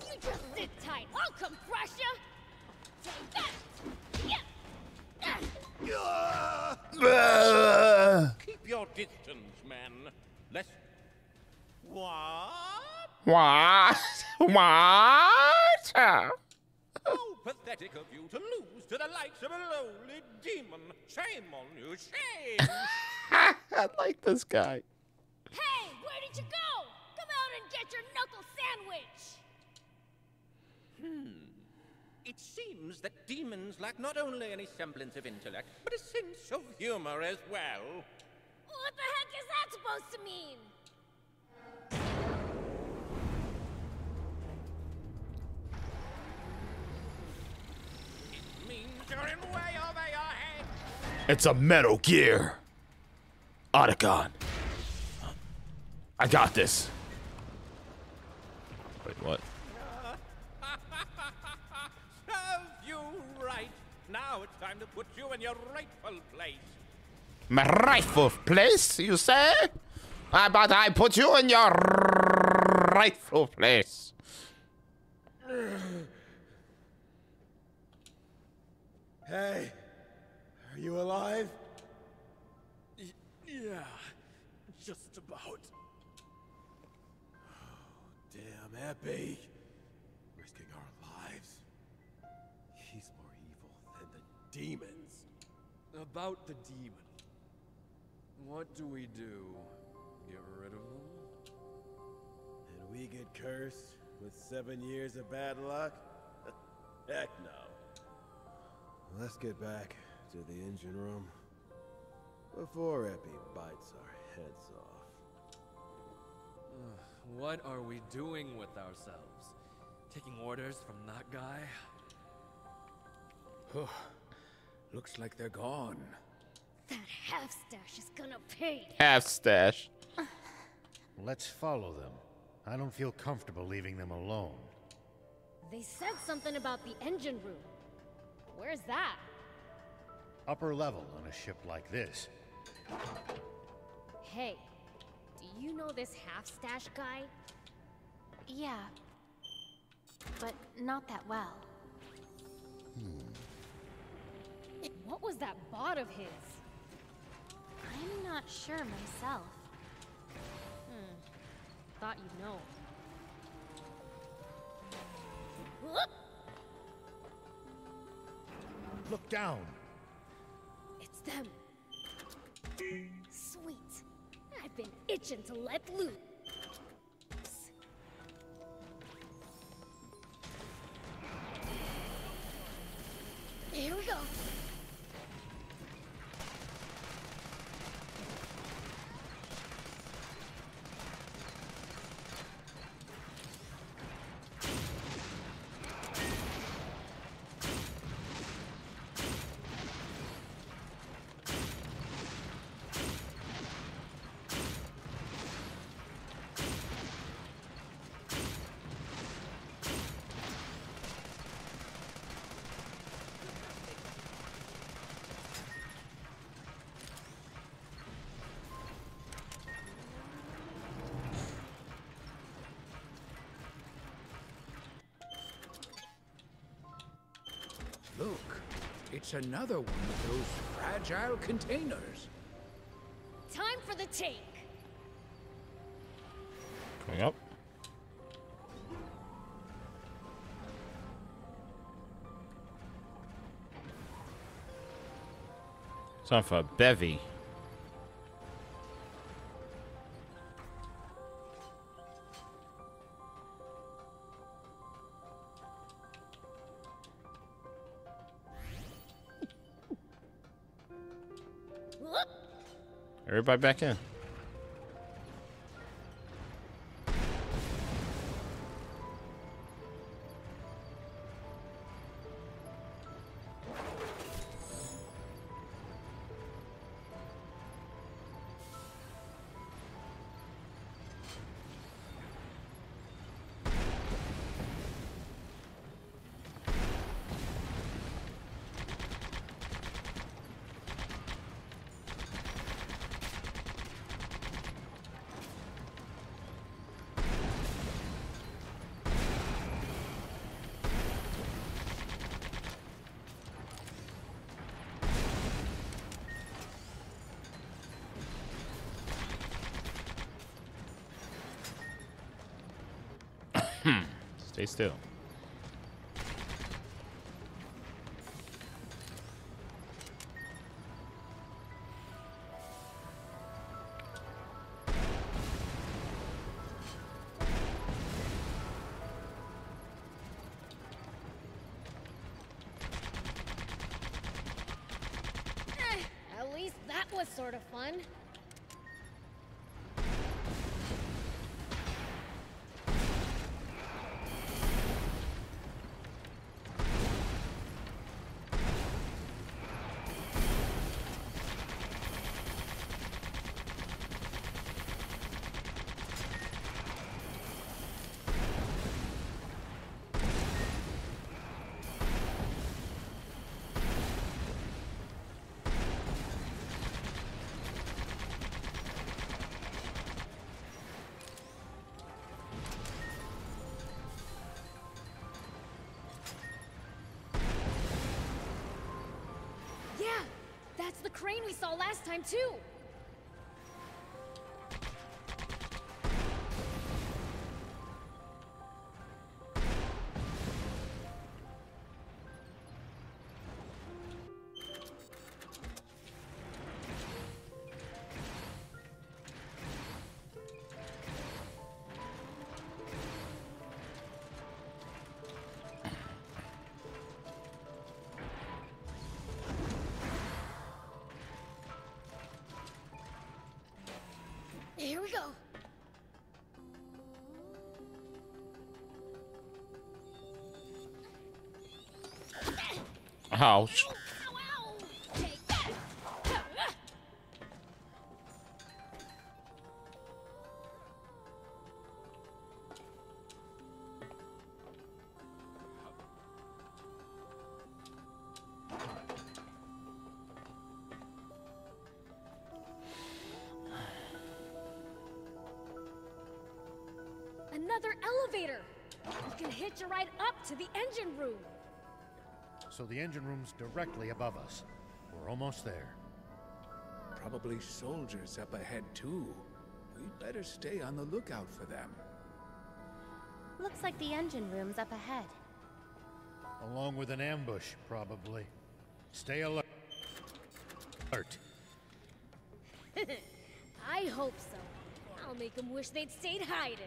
You just sit tight. I'll come crush ya. Take that. Yeah. Keep your distance, man. Lest. What? What? What? How pathetic of you to lose to the likes of a lowly demon. Shame on you, shame. I like this guy. Hey, where did you go? Come out and get your knuckle sandwich. Hmm. It seems that demons lack not only any semblance of intellect, but a sense of humor as well. What the heck is that supposed to mean? Means you're in way over your head. It's a Metal Gear. Otacon. I got this. Wait, what? Serves you right. Now it's time to put you in your rightful place. My rightful place, you say? Ah, How about I put you in your rightful place? Hey, are you alive? Yeah, just about. Oh, damn, Epi. Risking our lives. He's more evil than the demons. About the demon. What do we do? Get rid of him? And we get cursed with seven years of bad luck? Heck no. Let's get back to the engine room before Epi bites our heads off. What are we doing with ourselves? Taking orders from that guy? Looks like they're gone. That half stash is gonna pay. Half stash. Let's follow them. I don't feel comfortable leaving them alone. They said something about the engine room. Where's that? Upper level on a ship like this. Hey, do you know this half stash guy? Yeah. But not that well. Hmm. What was that bot of his? I'm not sure myself. Hmm. Thought you'd know. Look down. It's them. Sweet. I've been itching to let loose. Here we go. It's another one of those fragile containers. Time for the take. Coming up. Time for a bevy. Everybody back in. Still. Crane we saw last time too. Ouch. So the engine room's directly above us. We're almost there. Probably soldiers up ahead, too. We'd better stay on the lookout for them. Looks like the engine room's up ahead. Along with an ambush, probably. Stay alert. Alert. I hope so. I'll make them wish they'd stayed hiding.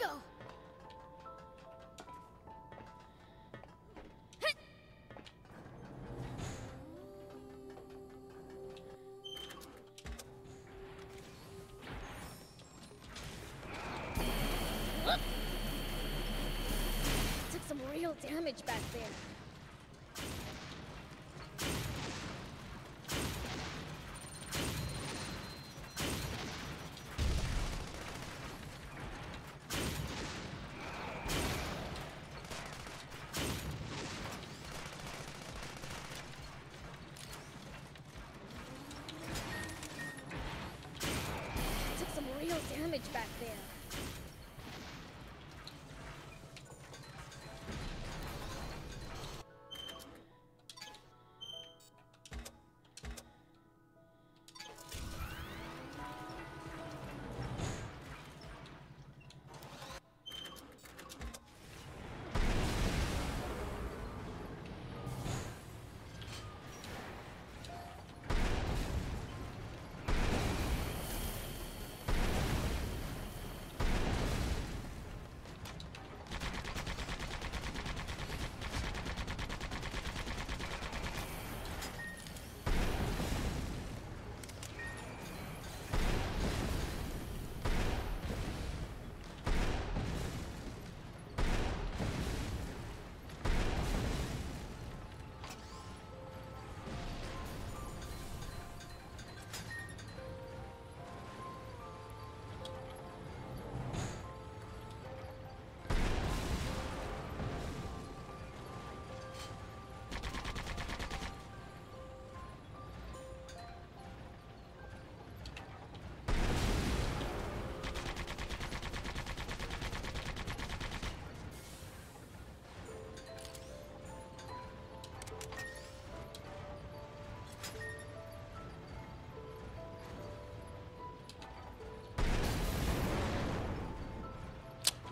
Go. Took some real damage back there.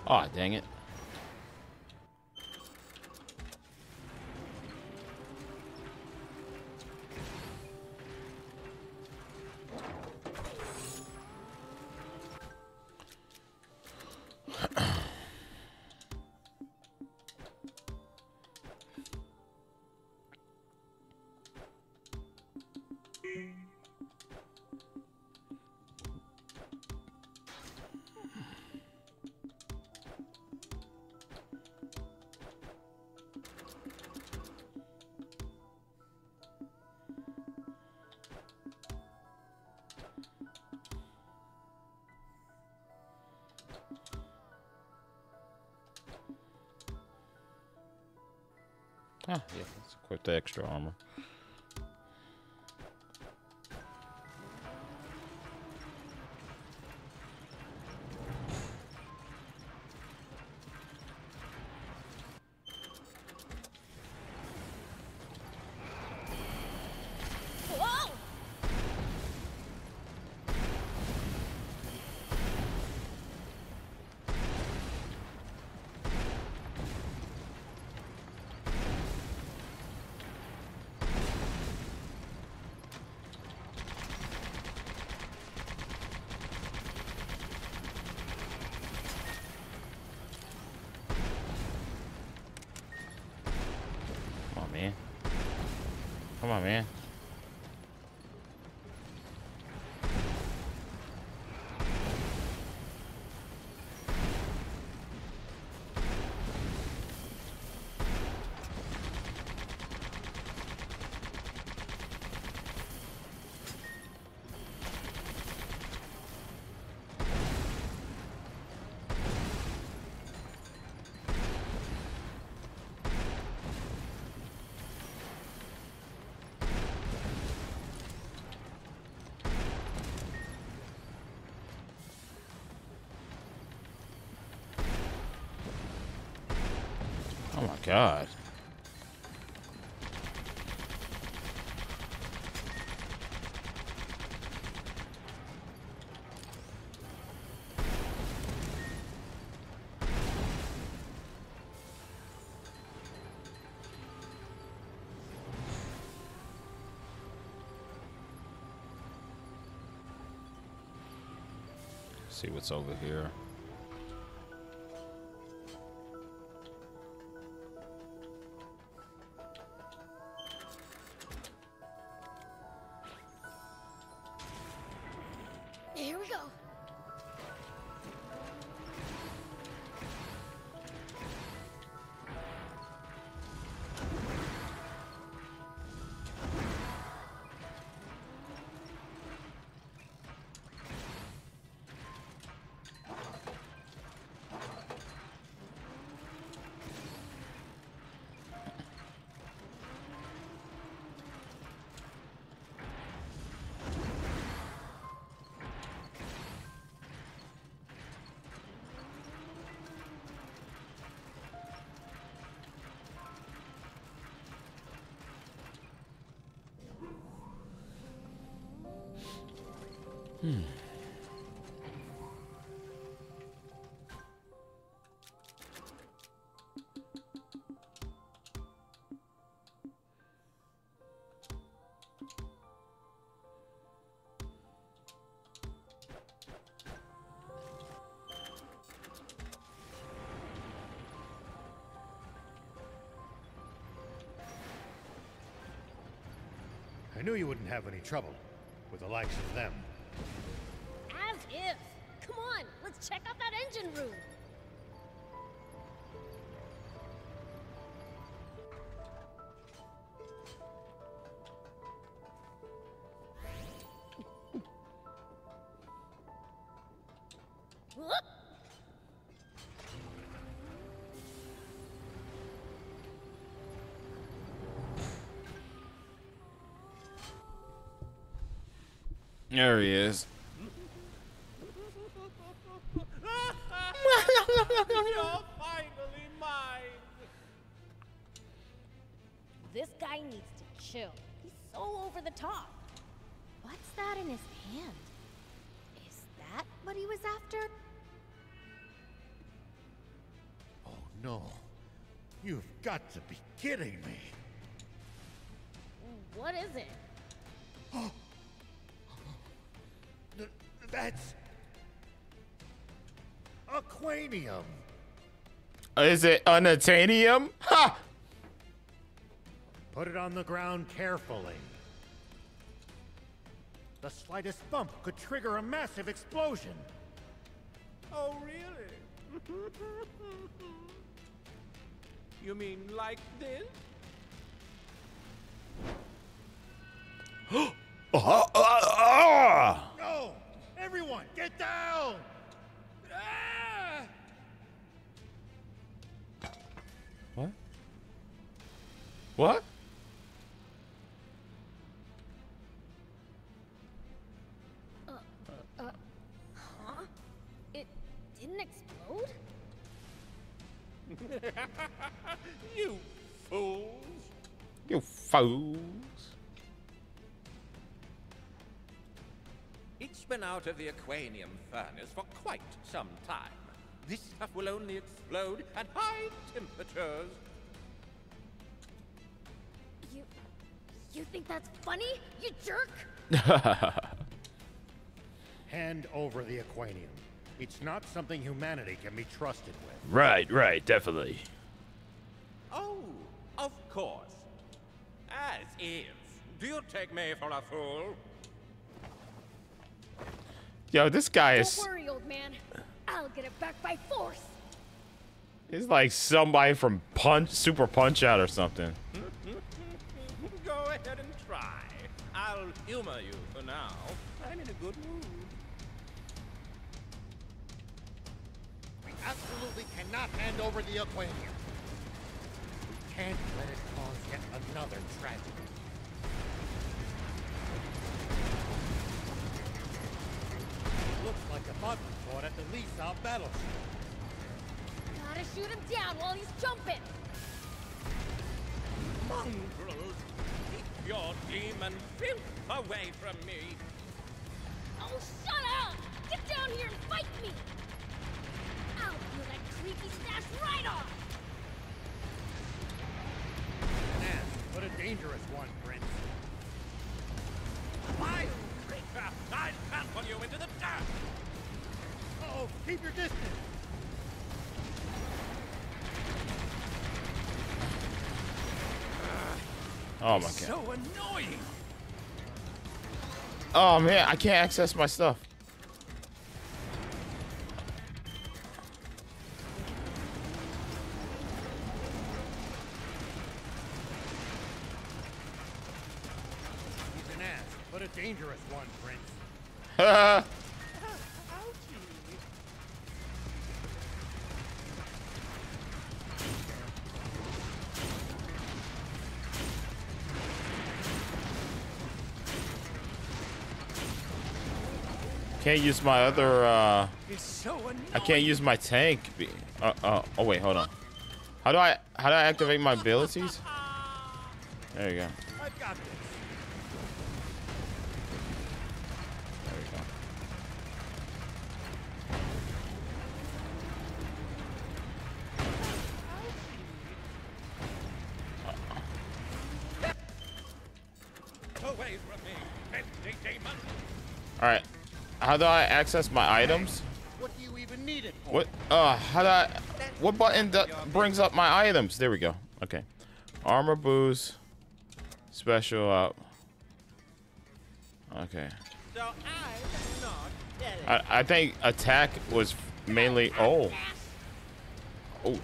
Aw, dang it. Ah, yeah, let's equip the extra armor. God. See what's over here. Here I knew you wouldn't have any trouble with the likes of them. As if. Come on, let's check out that engine room. There he is. You're finally mine. This guy needs to chill. He's so over the top. What's that in his hand? Is that what he was after? Oh no. You've got to be kidding me. What is it? Aquanium. Uh, is it unobtanium? Ha! Put it on the ground carefully. The slightest bump could trigger a massive explosion. Oh, really? you mean like this? You fools. It's been out of the Aquanium furnace for quite some time. This stuff will only explode at high temperatures. You. You think that's funny, you jerk? Hand over the Aquanium. It's not something humanity can be trusted with. Right, right, definitely. Oh, of course. As is. Do you take me for a fool? Yo, this guy is Don't worry, old man. I'll get it back by force. he's like somebody from Punch Super Punch Out or something. Go ahead and try. I'll humor you for now. I'm in a good mood. We absolutely cannot hand over the Aquanium. We can't let it cause yet another tragedy. It looks like a bug was caught at the Lisa battleship. Gotta shoot him down while he's jumping. Mongrels! Keep your demon filth away from me! Oh, shut up! Get down here and fight me! I'll peel that creepy stash right off! Nah, but a dangerous one, Prince. Wild creature! I'll trample you into the dirt! Oh, keep your distance! Ah. Oh my god. So annoying. Oh man, I can't access my stuff. I can't use my other uh so. I can't use my tank. Uh, uh, oh wait, hold on. How do I how do I activate my abilities? There you go. Do I access my items? What do you even need it for? What? Uh, how do I? What button brings up my items? There we go. Okay. Armor boost. Special up. Okay. So. I, I think attack was mainly. Oh. Oh.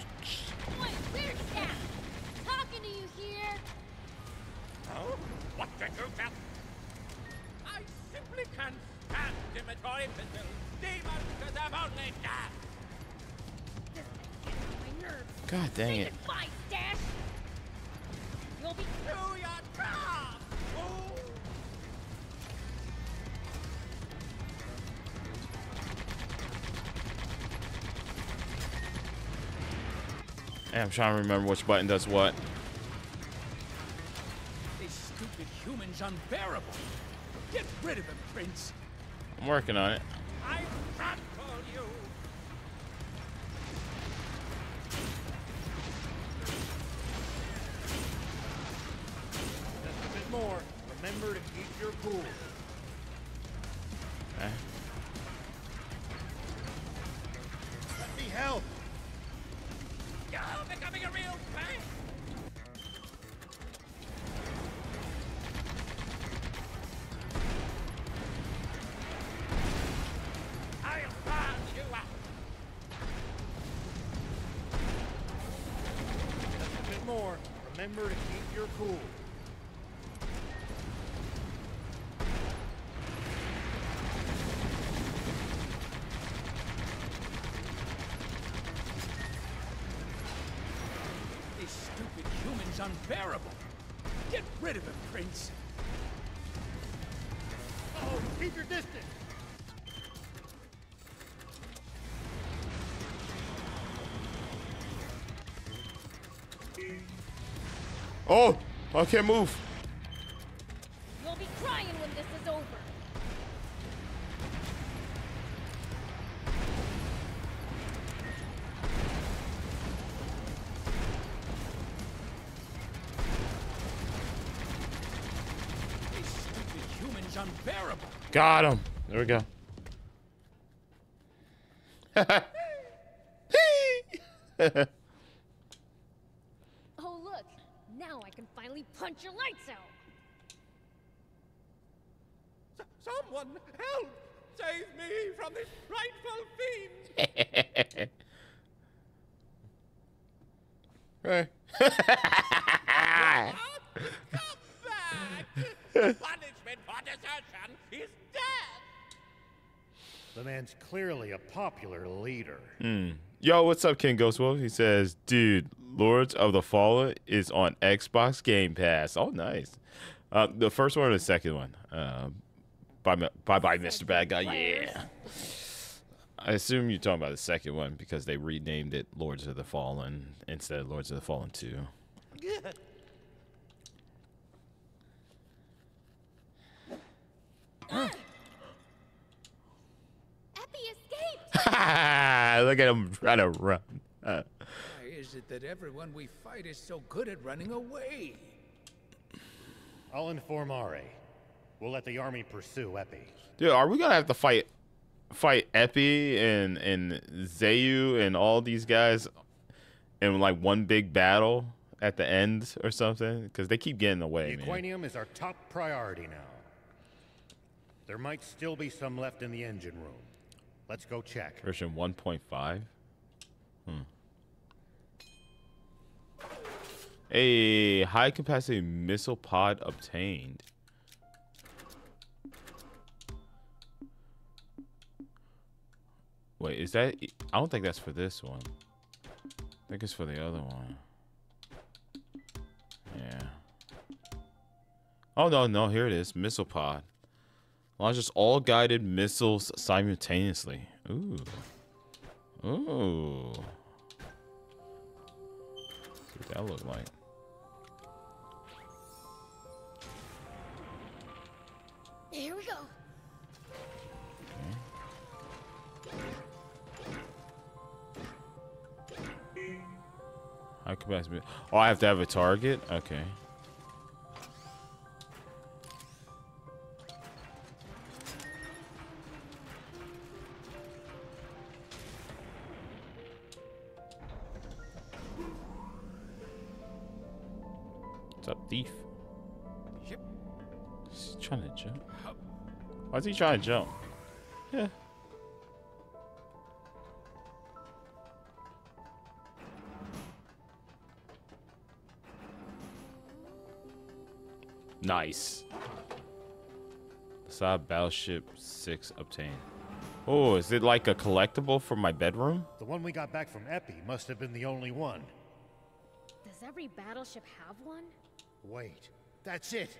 Trying to remember which button does what. This stupid human's unbearable. Get rid of him, Prince. I'm working on it. I can't move. You'll be crying when this is over. These stupid humans unbearable. Got him. There we go. Oh, look. Now I can finally punch your lights out. Someone help! Save me from this frightful fiend! Right. Punishment for desertion is death! The man's clearly a popular leader. Hmm. Yo, what's up, King Ghost Wolf? He says, dude, Lords of the Fallen is on Xbox Game Pass. Oh, nice. Uh, the first one or the second one? Uh, bye, bye, bye, Mr. Bad Guy. Yeah. I assume you're talking about the second one because they renamed it Lords of the Fallen instead of Lords of the Fallen 2. Epi Look at him trying to run. Uh, Why is it that everyone we fight is so good at running away? I'll inform Ari. We'll let the army pursue Epi. dude, are we gonna have to fight fight Epi and and Zeu and all these guys in like one big battle at the end or something? Because they keep getting away, The man. Is our top priority now. There might still be some left in the engine room. Let's go check. Version 1.5. Hmm. A high capacity missile pod obtained. Wait, is that? I don't think that's for this one. I think it's for the other one. Yeah. Oh no, no, here it is. Missile pod. Launches all guided missiles simultaneously. Ooh. Ooh. See what that look like. Here we go. High capacity. Oh, I have to have a target? Okay. Why is he trying to jump? Yeah. Nice. Saab Battleship 6 obtained. Oh, is it like a collectible for my bedroom? The one we got back from Epi must have been the only one. Does every battleship have one? Wait, that's it.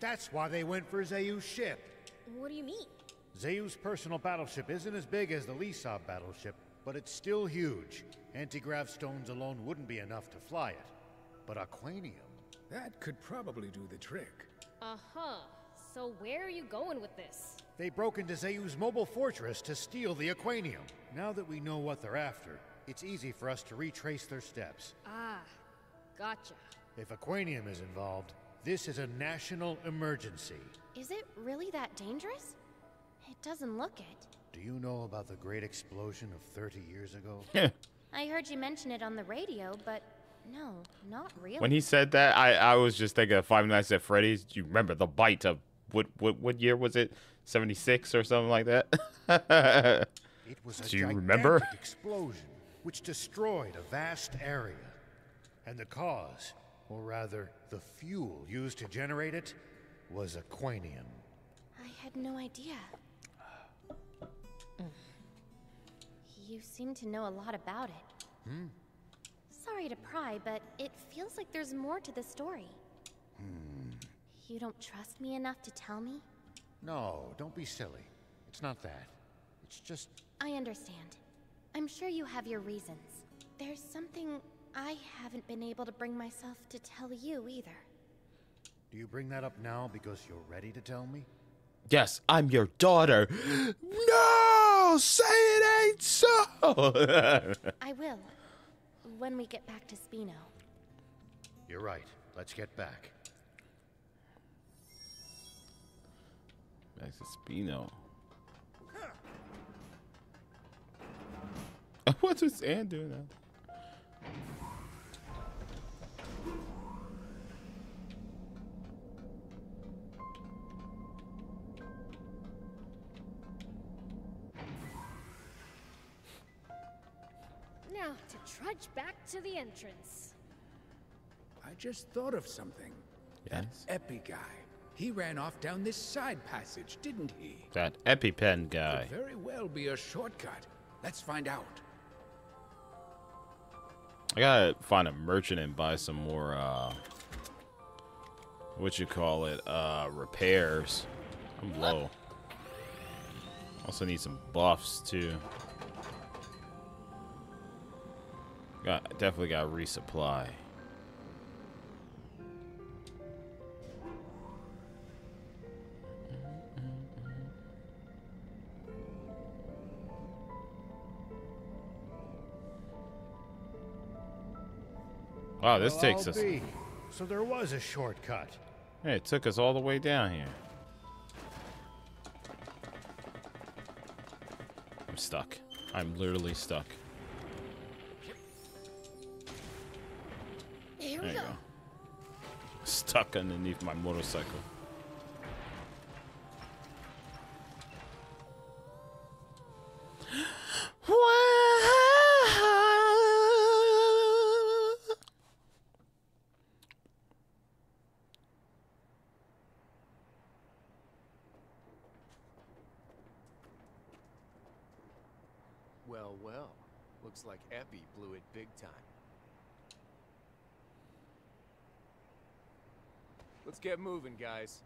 That's why they went for Zeu's ship. What do you mean? Zeu's personal battleship isn't as big as the Lisab battleship, but it's still huge. Anti-grav stones alone wouldn't be enough to fly it. But Aquanium... That could probably do the trick. Uh-huh. So where are you going with this? They broke into Zeu's mobile fortress to steal the Aquanium. Now that we know what they're after, it's easy for us to retrace their steps. Ah, gotcha. If Aquanium is involved, this is a national emergency. Is it really that dangerous? It doesn't look it. Do you know about the great explosion of 30 years ago? I heard you mention it on the radio, but no, not really. When he said that, I, I was just thinking of Five Nights at Freddy's. Do you remember the bite of what what what year was it? Seventy six or something like that. It was a Do you gigantic remember? explosion which destroyed a vast area. And the cause, or rather, the fuel used to generate it, was Aquanium. I had no idea. You seem to know a lot about it. Hmm? Sorry to pry, but it feels like there's more to the story. You don't trust me enough to tell me? No, don't be silly. It's not that. It's just. I understand. I'm sure you have your reasons. There's something I haven't been able to bring myself to tell you either. Do you bring that up now because you're ready to tell me? Yes, I'm your daughter. No, say it ain't so. I will. When we get back to Spino. You're right. Let's get back. Back to Spino. What's this Anne doing now? Now to trudge back to the entrance. I just thought of something. Yes. That Epi guy. He ran off down this side passage, didn't he? That EpiPen guy. Could very well be a shortcut. Let's find out. I gotta find a merchant and buy some more, uh, what you call it, uh, repairs. I'm low. Also need some buffs too. Got definitely got resupply. Wow, this takes us. be. So there was a shortcut. Hey, it took us all the way down here. I'm stuck. I'm literally stuck. There you go. Stuck underneath my motorcycle. Well, well. Looks like Epi blew it big time. Let's get moving, guys.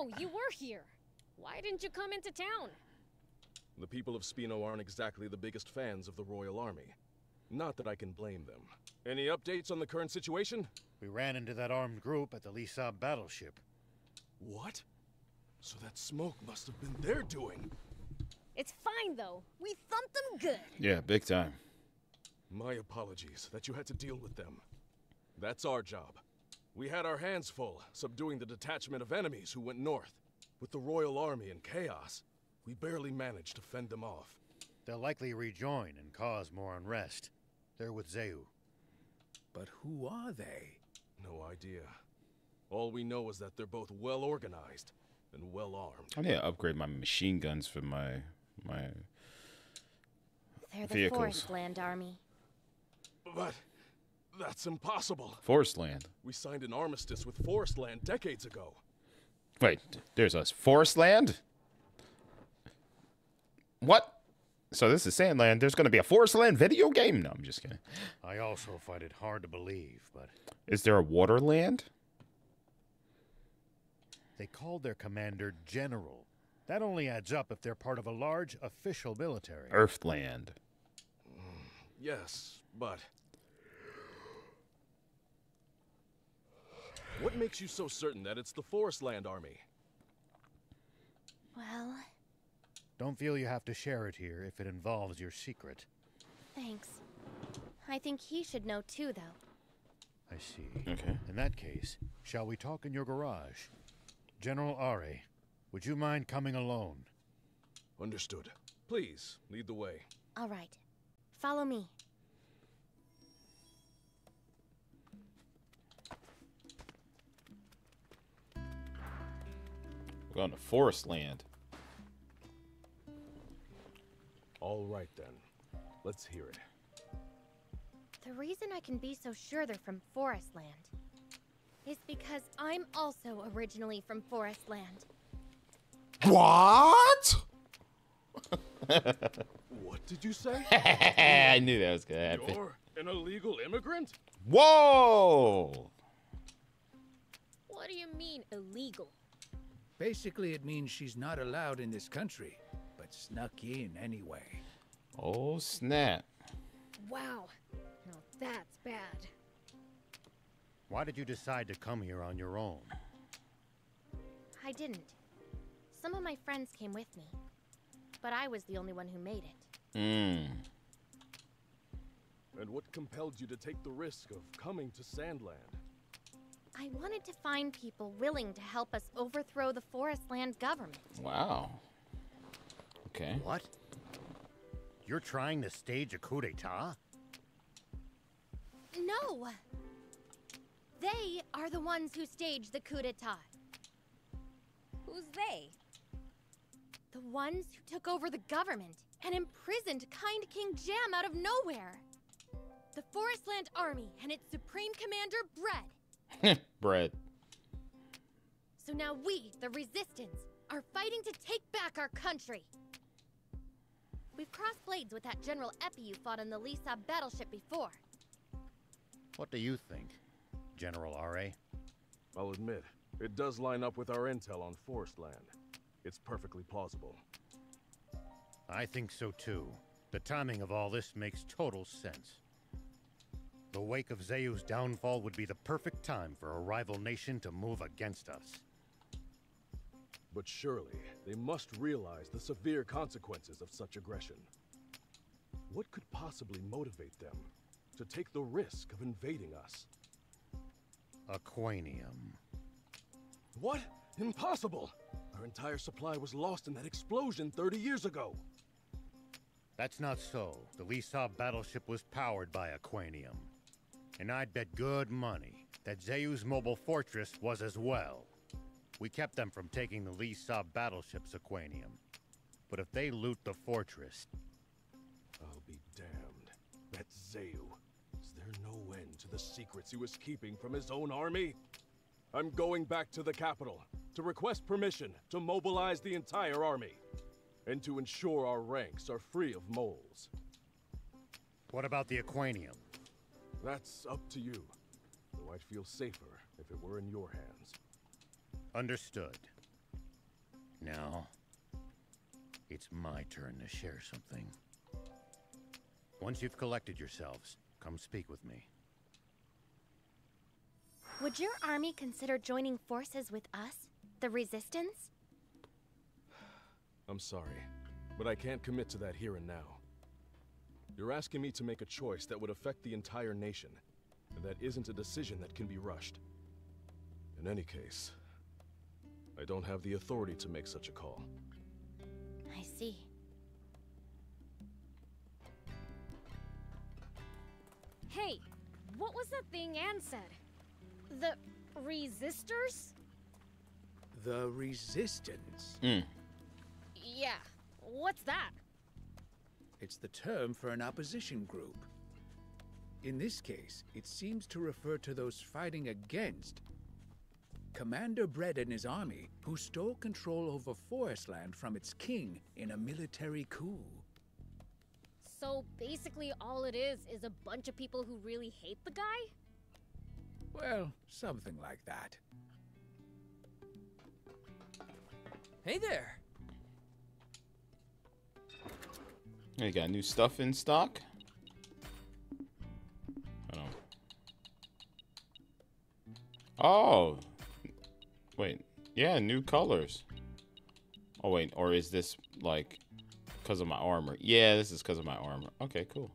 Oh, you were here. Why didn't you come into town? The people of Spino aren't exactly the biggest fans of the Royal Army. Not that I can blame them. Any updates on the current situation? We ran into that armed group at the Lisab battleship. What? So that smoke must have been their doing. It's fine though. We thumped them good. Yeah, big time. My apologies that you had to deal with them. That's our job. We had our hands full subduing the detachment of enemies who went north. With the Royal Army in chaos, we barely managed to fend them off. They'll likely rejoin and cause more unrest. They're with Zeu. But who are they? No idea. All we know is that they're both well organized and well armed. I need to upgrade my machine guns for my my They're the vehicles. Forest Land Army. But that's impossible. Forest land. We signed an armistice with Forest Land decades ago. Wait, there's a forest land? What? So this is Sandland. There's going to be a forest land video game? No, I'm just kidding. I also find it hard to believe, but Is there a Waterland? they called their commander General. That only adds up if they're part of a large official military. Earthland. Mm, yes, but. What makes you so certain that it's the Forest Land Army? Well, Don't feel you have to share it here if it involves your secret. thanks. I think he should know too, though. I see. Okay. In that case, shall we talk in your garage? General Ari, would you mind coming alone? Understood. Please, lead the way. All right. Follow me. We're going to forest land. All right then. Let's hear it. The reason I can be so sure they're from Forestland is because I'm also originally from Forestland. What? What did you say? I knew that was gonna happen. You're an illegal immigrant? Whoa! What do you mean, illegal? Basically, it means she's not allowed in this country, but snuck in anyway. Oh snap! Wow. Now that's bad. Why did you decide to come here on your own? I didn't. Some of my friends came with me, but I was the only one who made it. Hmm. And what compelled you to take the risk of coming to Sandland? I wanted to find people willing to help us overthrow the Forestland government. Wow. Okay. What? You're trying to stage a coup d'etat? No! They are the ones who staged the coup d'etat. Who's they? The ones who took over the government and imprisoned Kind King Jam out of nowhere. The Forestland Army and its Supreme Commander, Bread. Bread. So now we, the Resistance, are fighting to take back our country. We've crossed blades with that General Epi you fought on the Lisa battleship before. What do you think, General Ari? I'll admit, it does line up with our intel on Forestland. It's perfectly plausible. I think so too. The timing of all this makes total sense. The wake of Zeu's downfall would be the perfect time for a rival nation to move against us. But surely, they must realize the severe consequences of such aggression. What could possibly motivate them to take the risk of invading us? Aquanium. What? Impossible! Our entire supply was lost in that explosion 30 years ago. That's not so. The Lisa battleship was powered by Aquanium. And I'd bet good money that Zeu's mobile fortress was as well. We kept them from taking the Lisa battleship's Aquanium. But if they loot the fortress... I'll be damned. That Zeu. Is there no end to the secrets he was keeping from his own army? I'm going back to the capital to request permission to mobilize the entire army and to ensure our ranks are free of moles. What about the Aquanium? That's up to you, though I'd feel safer if it were in your hands. Understood. Now, it's my turn to share something. Once you've collected yourselves, come speak with me. Would your army consider joining forces with us, the Resistance? I'm sorry, but I can't commit to that here and now. You're asking me to make a choice that would affect the entire nation, and that isn't a decision that can be rushed. In any case, I don't have the authority to make such a call. I see. Hey, what was that thing Anne said? The resistors? The Resistance. Hmm. Yeah, what's that? It's the term for an opposition group. In this case, it seems to refer to those fighting against Commander Bread and his army, who stole control over Forestland from its king in a military coup. So basically, all it is is a bunch of people who really hate the guy? Well, something like that. Hey there. You got new stuff in stock? Hold on. Oh. Wait. Yeah, new colors. Oh, wait. Or is this, like, because of my armor? Yeah, this is because of my armor. Okay, cool.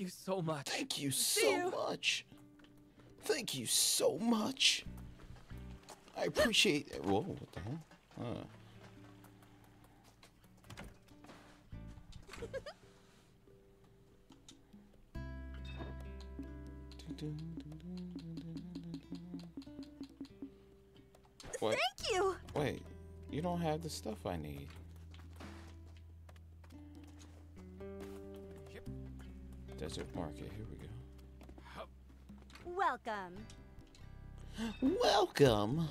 You so much. Thank you See so you. much. Thank you so much. I appreciate it. Whoa, what the hell? Huh. Wait, Thank you. wait, you don't have the stuff I need. Desert Market, here we go. Welcome. Welcome.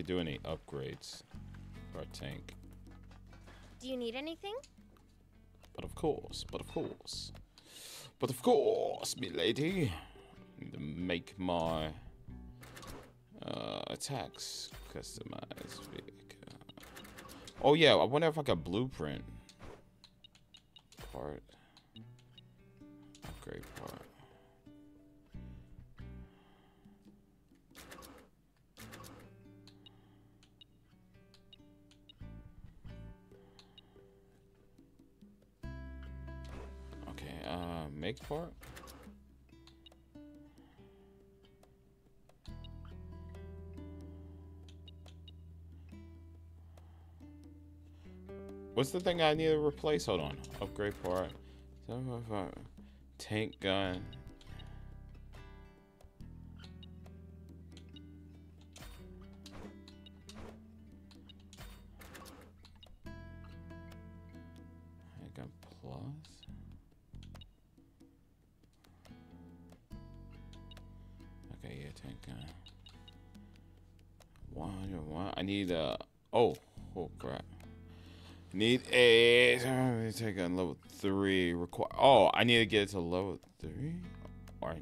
Could do any upgrades for our tank. Do you need anything? But of course, but of course. But of course, me lady. Need to make my uh, attacks customized. Oh yeah, I wonder if I got blueprint part. The thing I need to replace? Hold on. Upgrade part. Tank gun. Plus. Okay, yeah, tank gun. One hundred one. I need a. Oh, oh crap. Need a take on level three. Require. Oh, I need to get it to level three, or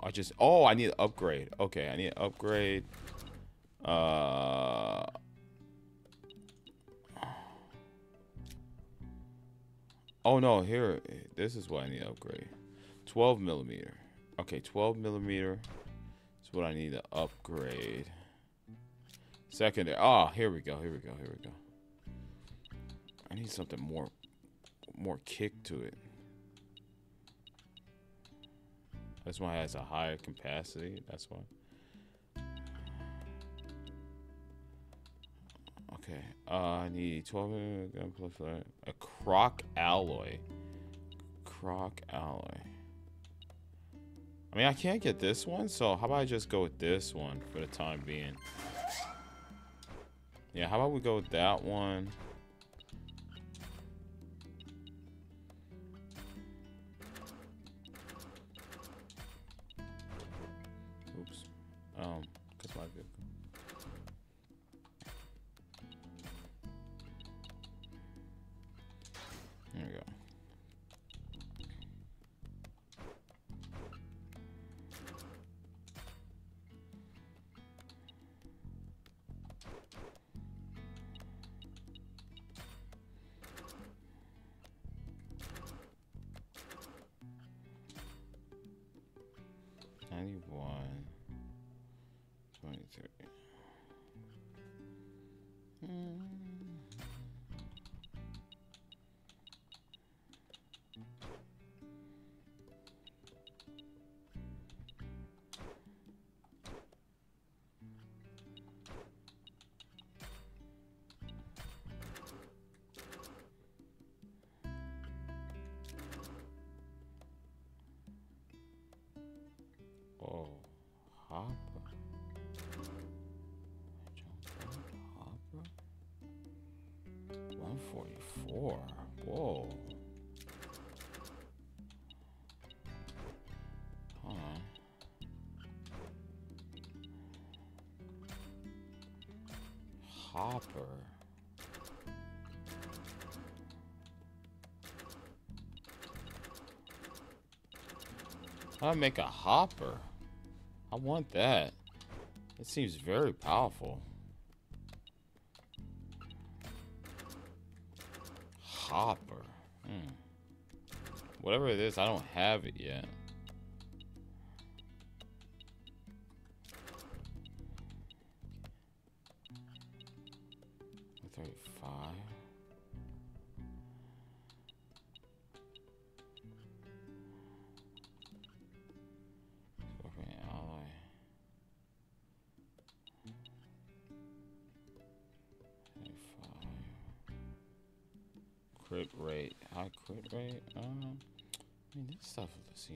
I just. Oh, I need to upgrade. Okay, I need to upgrade. Uh. Oh no, here. This is what I need to upgrade. 12 millimeter. Okay, 12 millimeter. Is what I need to upgrade. Secondary. Oh, here we go. Here we go. Here we go. I need something more more kick to it. This one has a higher capacity. That's why. Okay. Uh, I need 12 gun plus a croc alloy. Croc alloy. I mean, I can't get this one, so how about I just go with this one for the time being? Yeah, how about we go with that one? Make a hopper? I want that. It seems very powerful. Hopper. Hmm. Whatever it is, I don't have it yet.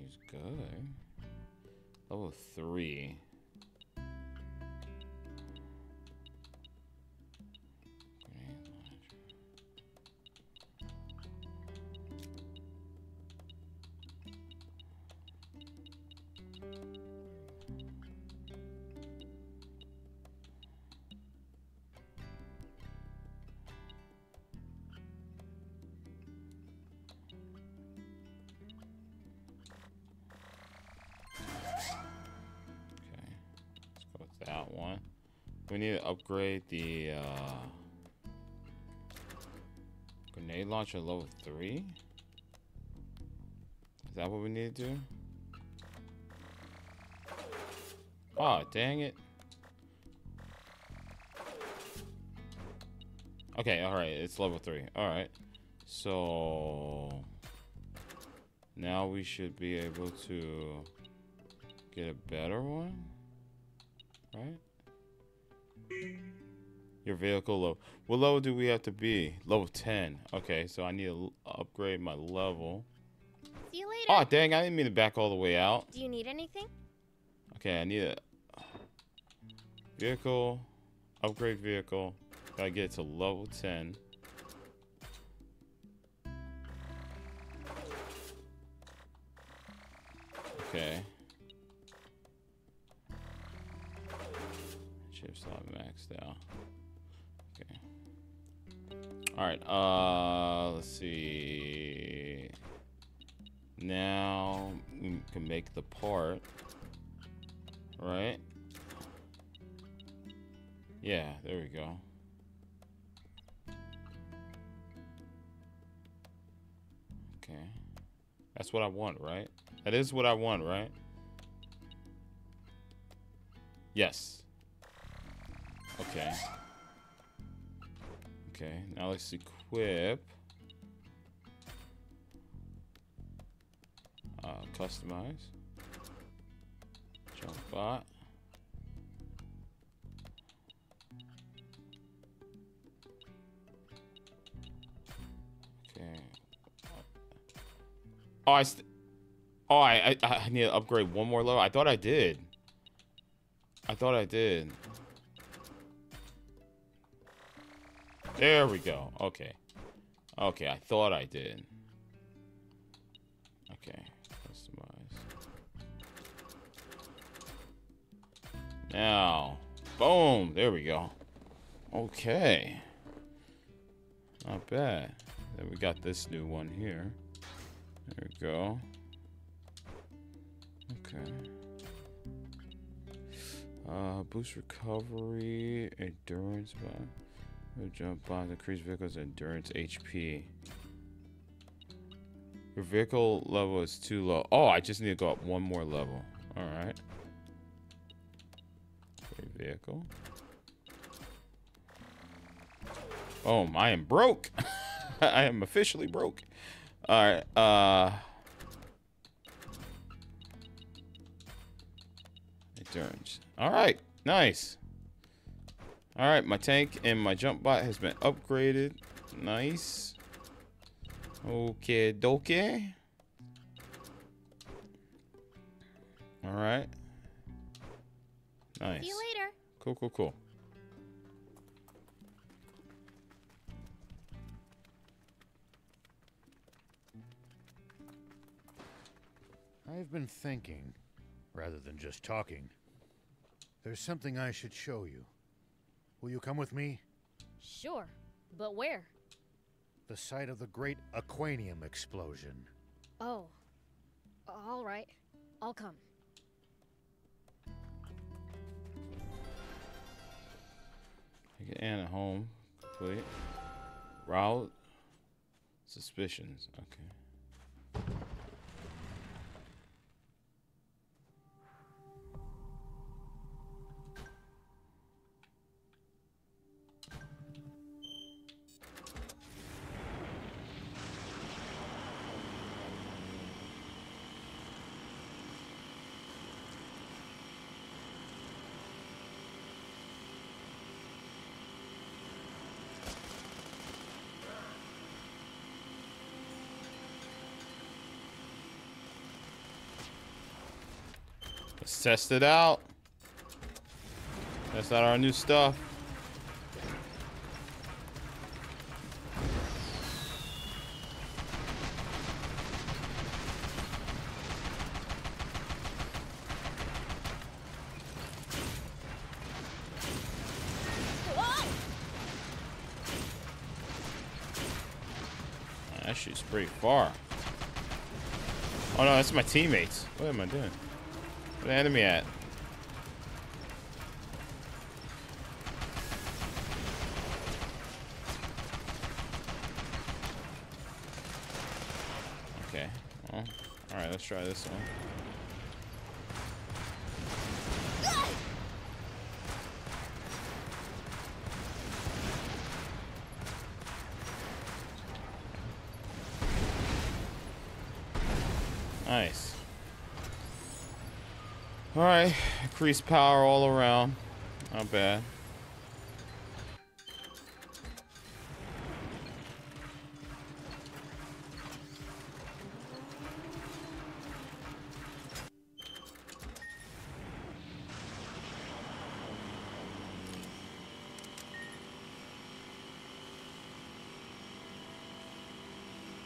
Seems good. We need to upgrade the uh, grenade launcher level three. Is that what we need to do? Oh, dang it. Okay, alright, it's level three. Alright. So now we should be able to get a better one. Right? Your vehicle low. What level do we have to be? Level 10. Okay, so I need to upgrade my level. See you later. Oh, dang, I didn't mean to back all the way out. Do you need anything? Okay, I need a vehicle, upgrade vehicle. Gotta get it to level 10. Okay. Okay. Alright, uh, let's see. Now we can make the part. Right? Yeah, there we go. Okay. That's what I want, right? That is what I want, right? Yes. Okay. Okay, now let's equip. Uh, customize. Jump bot. Okay. Oh, I. Oh, I, I I need to upgrade one more level. I thought I did. I thought I did. There we go. Okay. Okay, I thought I did. Okay. Customize. Now. Boom. There we go. Okay. Not bad. Then we got this new one here. There we go. Okay. Uh, boost recovery, endurance, but jump bonds, increase vehicle's endurance HP. Your vehicle level is too low. Oh, I just need to go up one more level. Alright. Vehicle. Oh, I am broke. I am officially broke. Alright, uh... Endurance. Alright, nice. Alright, my tank and my jump bot has been upgraded. Nice. Okay, dokie. Alright. Nice. See you later. Cool, cool, cool. I've been thinking, rather than just talking. There's something I should show you. Will you come with me? Sure, but where? The site of the great Aquanium explosion. Oh, all right. I'll come. Get Anna home. Complete. Route. Suspicions. Okay. Test it out. Test out our new stuff. That shoots pretty far. Oh no, that's my teammates. What am I doing? The enemy at? Okay. Well, alright, let's try this one. Nice. Alright, increased power all around. Not bad.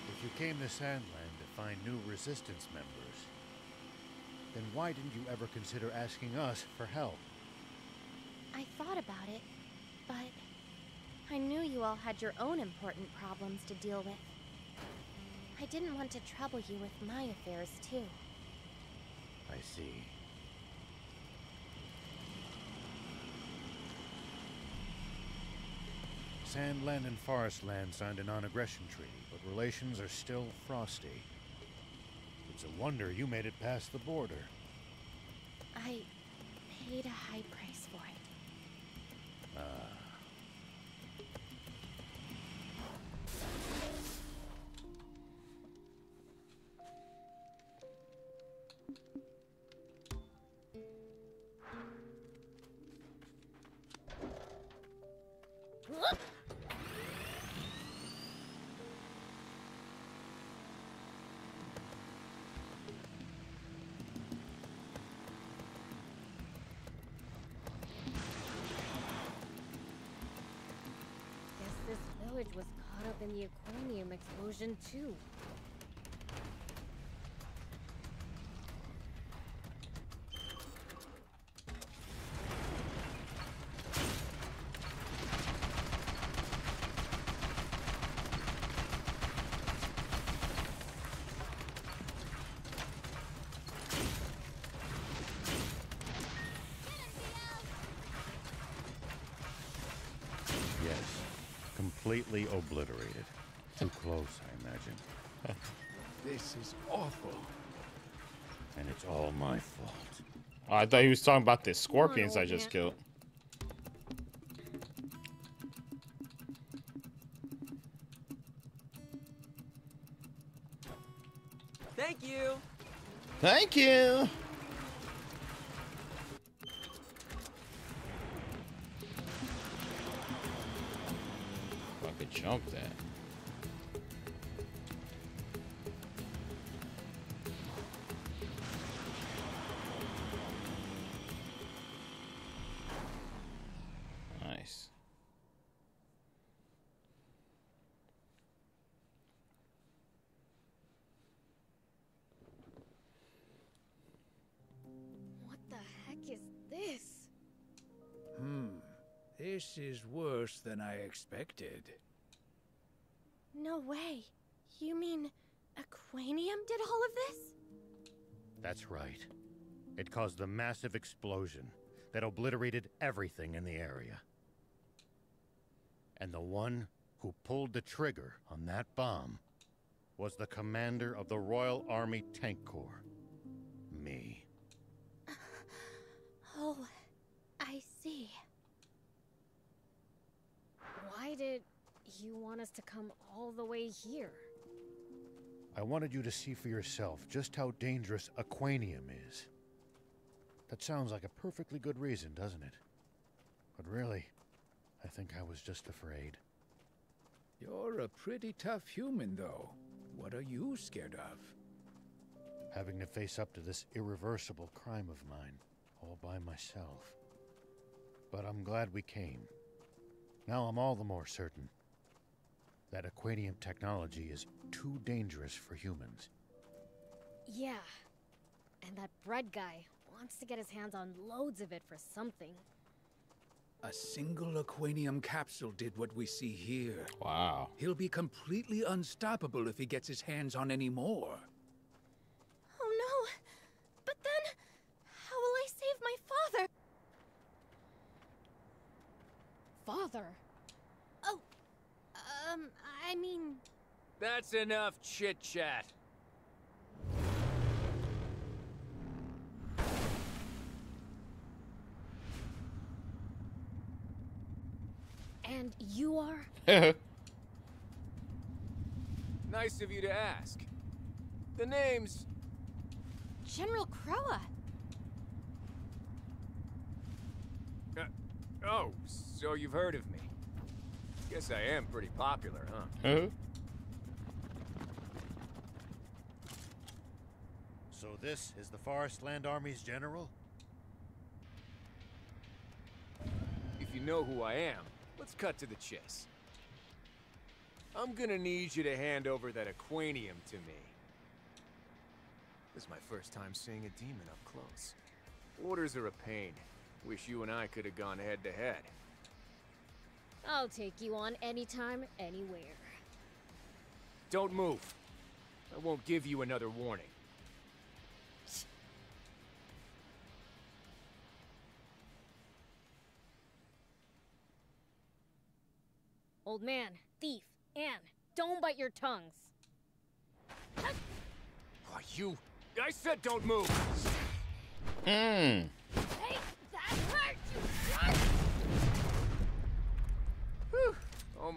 If you came to Sandland to find new Resistance members, why didn't you ever consider asking us for help? I thought about it, but I knew you all had your own important problems to deal with. I didn't want to trouble you with my affairs, too. I see. Sandland and Forestland signed a non-aggression treaty, but relations are still frosty. It's a wonder you made it past the border. I paid a high price was caught up in the aquarium explosion, too. Yes. Completely obliterated. Too close, I imagine. This is awful. And it's all my fault. Oh, I thought he was talking about the scorpions I just killed. Thank you. Thank you. Is worse than I expected. No way. You mean Aquanium did all of this? That's right. It caused a massive explosion that obliterated everything in the area. And the one who pulled the trigger on that bomb was the commander of the Royal Army Tank Corps. Me. Oh, I see. Why did you want us to come all the way here? I wanted you to see for yourself just how dangerous Aquanium is. That sounds like a perfectly good reason, doesn't it? But really, I think I was just afraid. You're a pretty tough human, though. What are you scared of? Having to face up to this irreversible crime of mine, all by myself. But I'm glad we came. Now I'm all the more certain that Aquanium technology is too dangerous for humans. Yeah. And that bread guy wants to get his hands on loads of it for something. A single Aquanium capsule did what we see here. Wow. He'll be completely unstoppable if he gets his hands on any more. Oh no! But then, how will I save my father? Father? Oh, um, I mean, That's enough chit chat. and you are? Nice of you to ask. The name's General Croa. Oh, so you've heard of me. Guess I am pretty popular, huh? Huh? So this is the Forest Land Army's general? If you know who I am, let's cut to the chase. I'm gonna need you to hand over that Aquanium to me. This is my first time seeing a demon up close. Orders are a pain. Wish you and I could have gone head to head. I'll take you on anytime, anywhere. Don't move. I won't give you another warning. Old man, thief, Anne, don't bite your tongues. Oh, you... I said don't move! Mmm.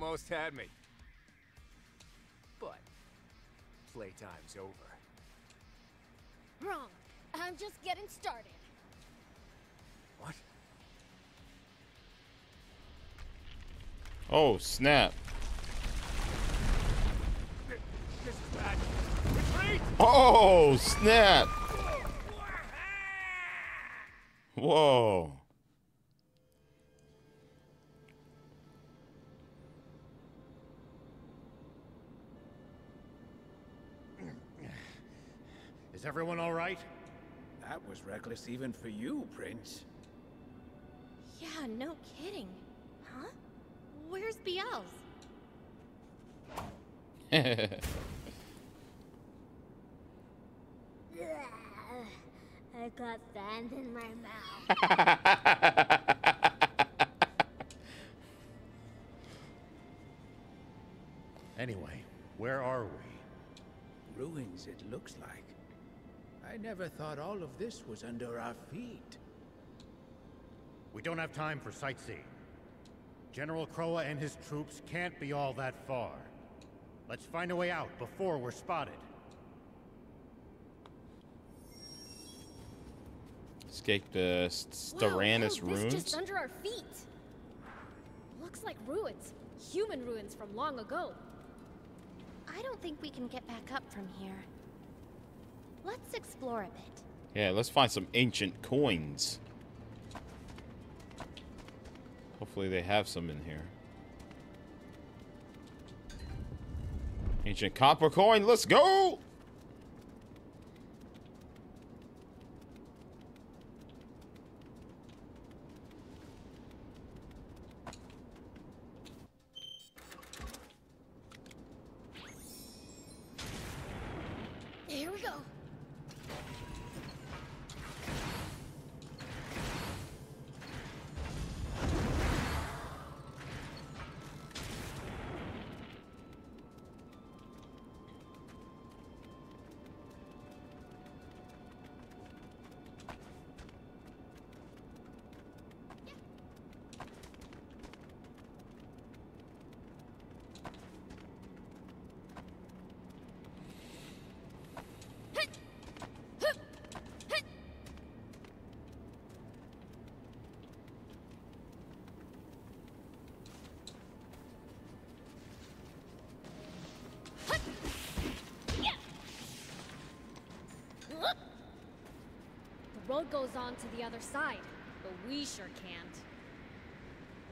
Almost had me. But... Playtime's over. Wrong. I'm just getting started. What? Oh, snap. This is bad. Retreat! Oh, snap. Whoa. Is everyone all right? That was reckless even for you, Prince. Yeah, no kidding. Huh? Where's Beelze? I got sand in my mouth. Anyway, where are we? Ruins, it looks like. I never thought all of this was under our feet. We don't have time for sightseeing. General Croa and his troops can't be all that far. Let's find a way out before we're spotted. Escape the Styranus Whoa, This runes. just under our feet. Looks like ruins. Human ruins from long ago. I don't think we can get back up from here. Let's explore a bit. Yeah, let's find some ancient coins. Hopefully they have some in here. Ancient copper coin, let's go! Go. Road goes on to the other side, but we sure can't.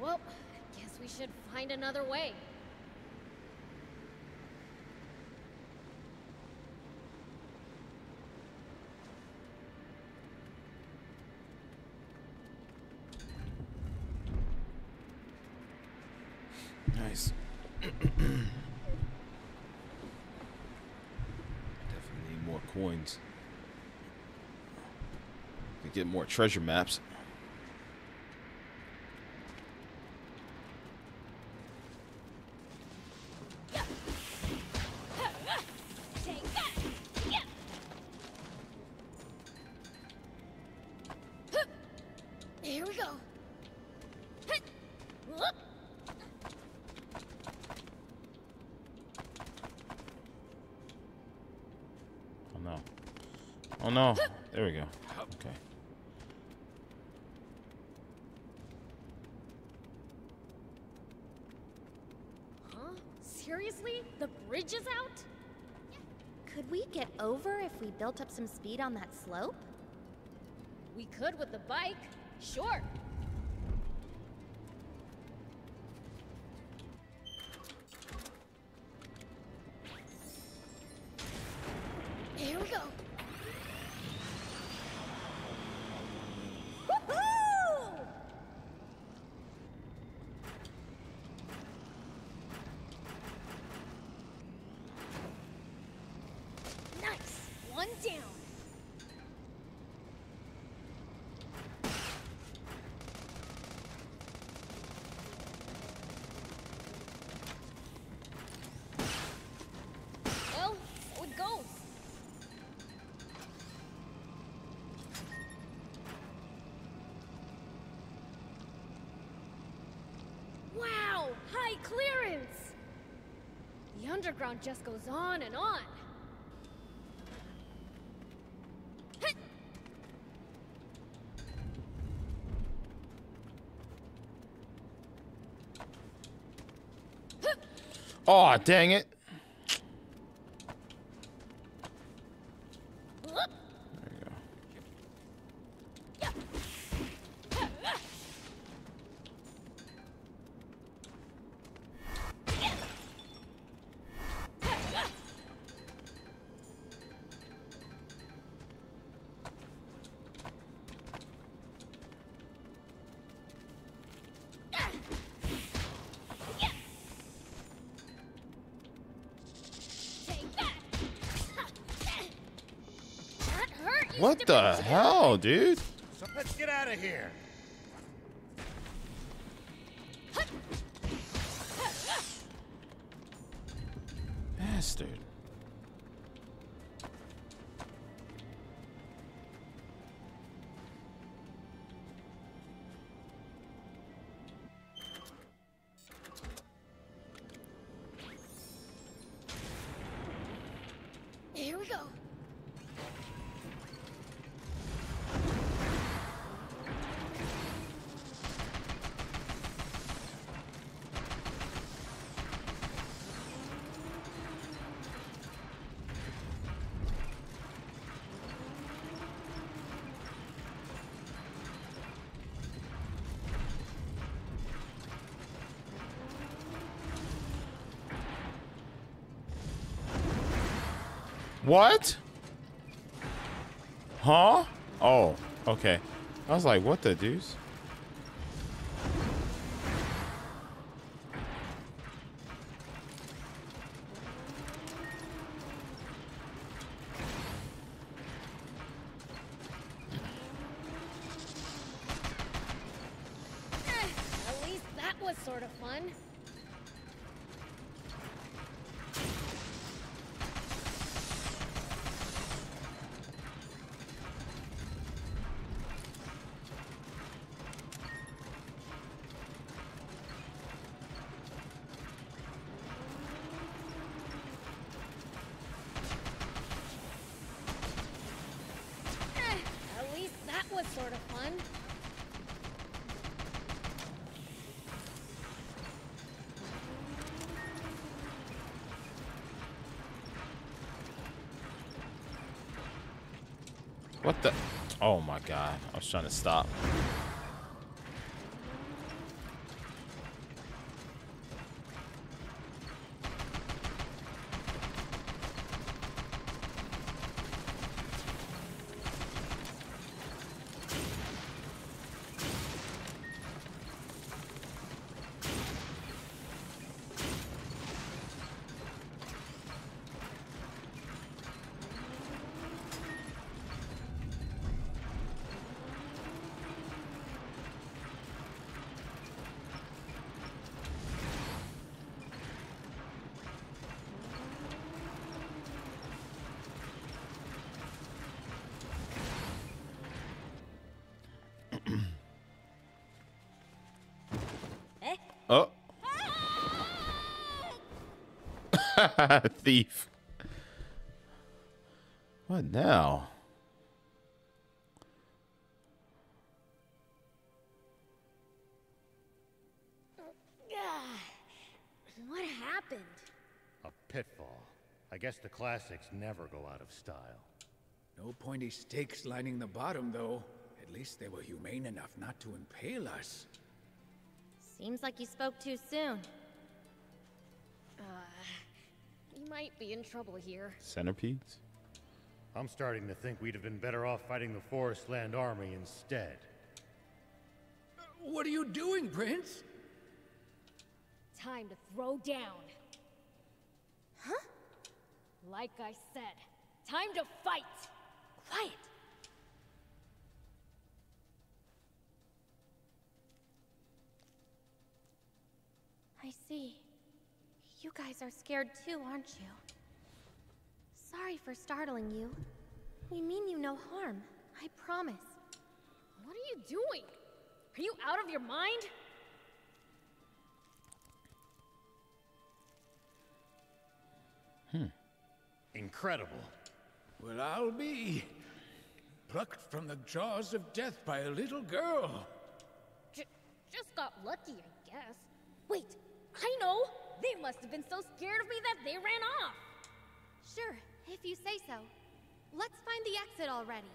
Well, I guess we should find another way. Nice. Definitely need more coins. To get more treasure maps. Built up some speed on that slope? We could with the bike. Sure. Here we go. Woohoo! Nice. One down. Well, so it goes. Wow, high clearance! The underground just goes on and on. Oh, dang it. What the hell, dude? So let's get out of here. What? Huh? Oh, okay. I was like, what the deuce? Eh, At least that was sort of fun. Eh, At least that was sort of fun. What the? Oh my god. I was trying to stop. Thief. What now? What happened? A pitfall. I guess the classics never go out of style. No pointy stakes lining the bottom, though. At least they were humane enough not to impale us. Seems like you spoke too soon. Be in trouble here. Centipedes? I'm starting to think we'd have been better off fighting the Forest Land Army instead. What are you doing, Prince? Time to throw down. Huh? Like I said, time to fight. Quiet. I see. You guys are scared too, aren't you? Sorry for startling you. We mean you no harm. I promise. What are you doing? Are you out of your mind? Hmm. Incredible. Well, I'll be. Plucked from the jaws of death by a little girl. J just got lucky, I guess. Wait, I know! They must have been so scared of me that they ran off! You say so. Let's find the exit already.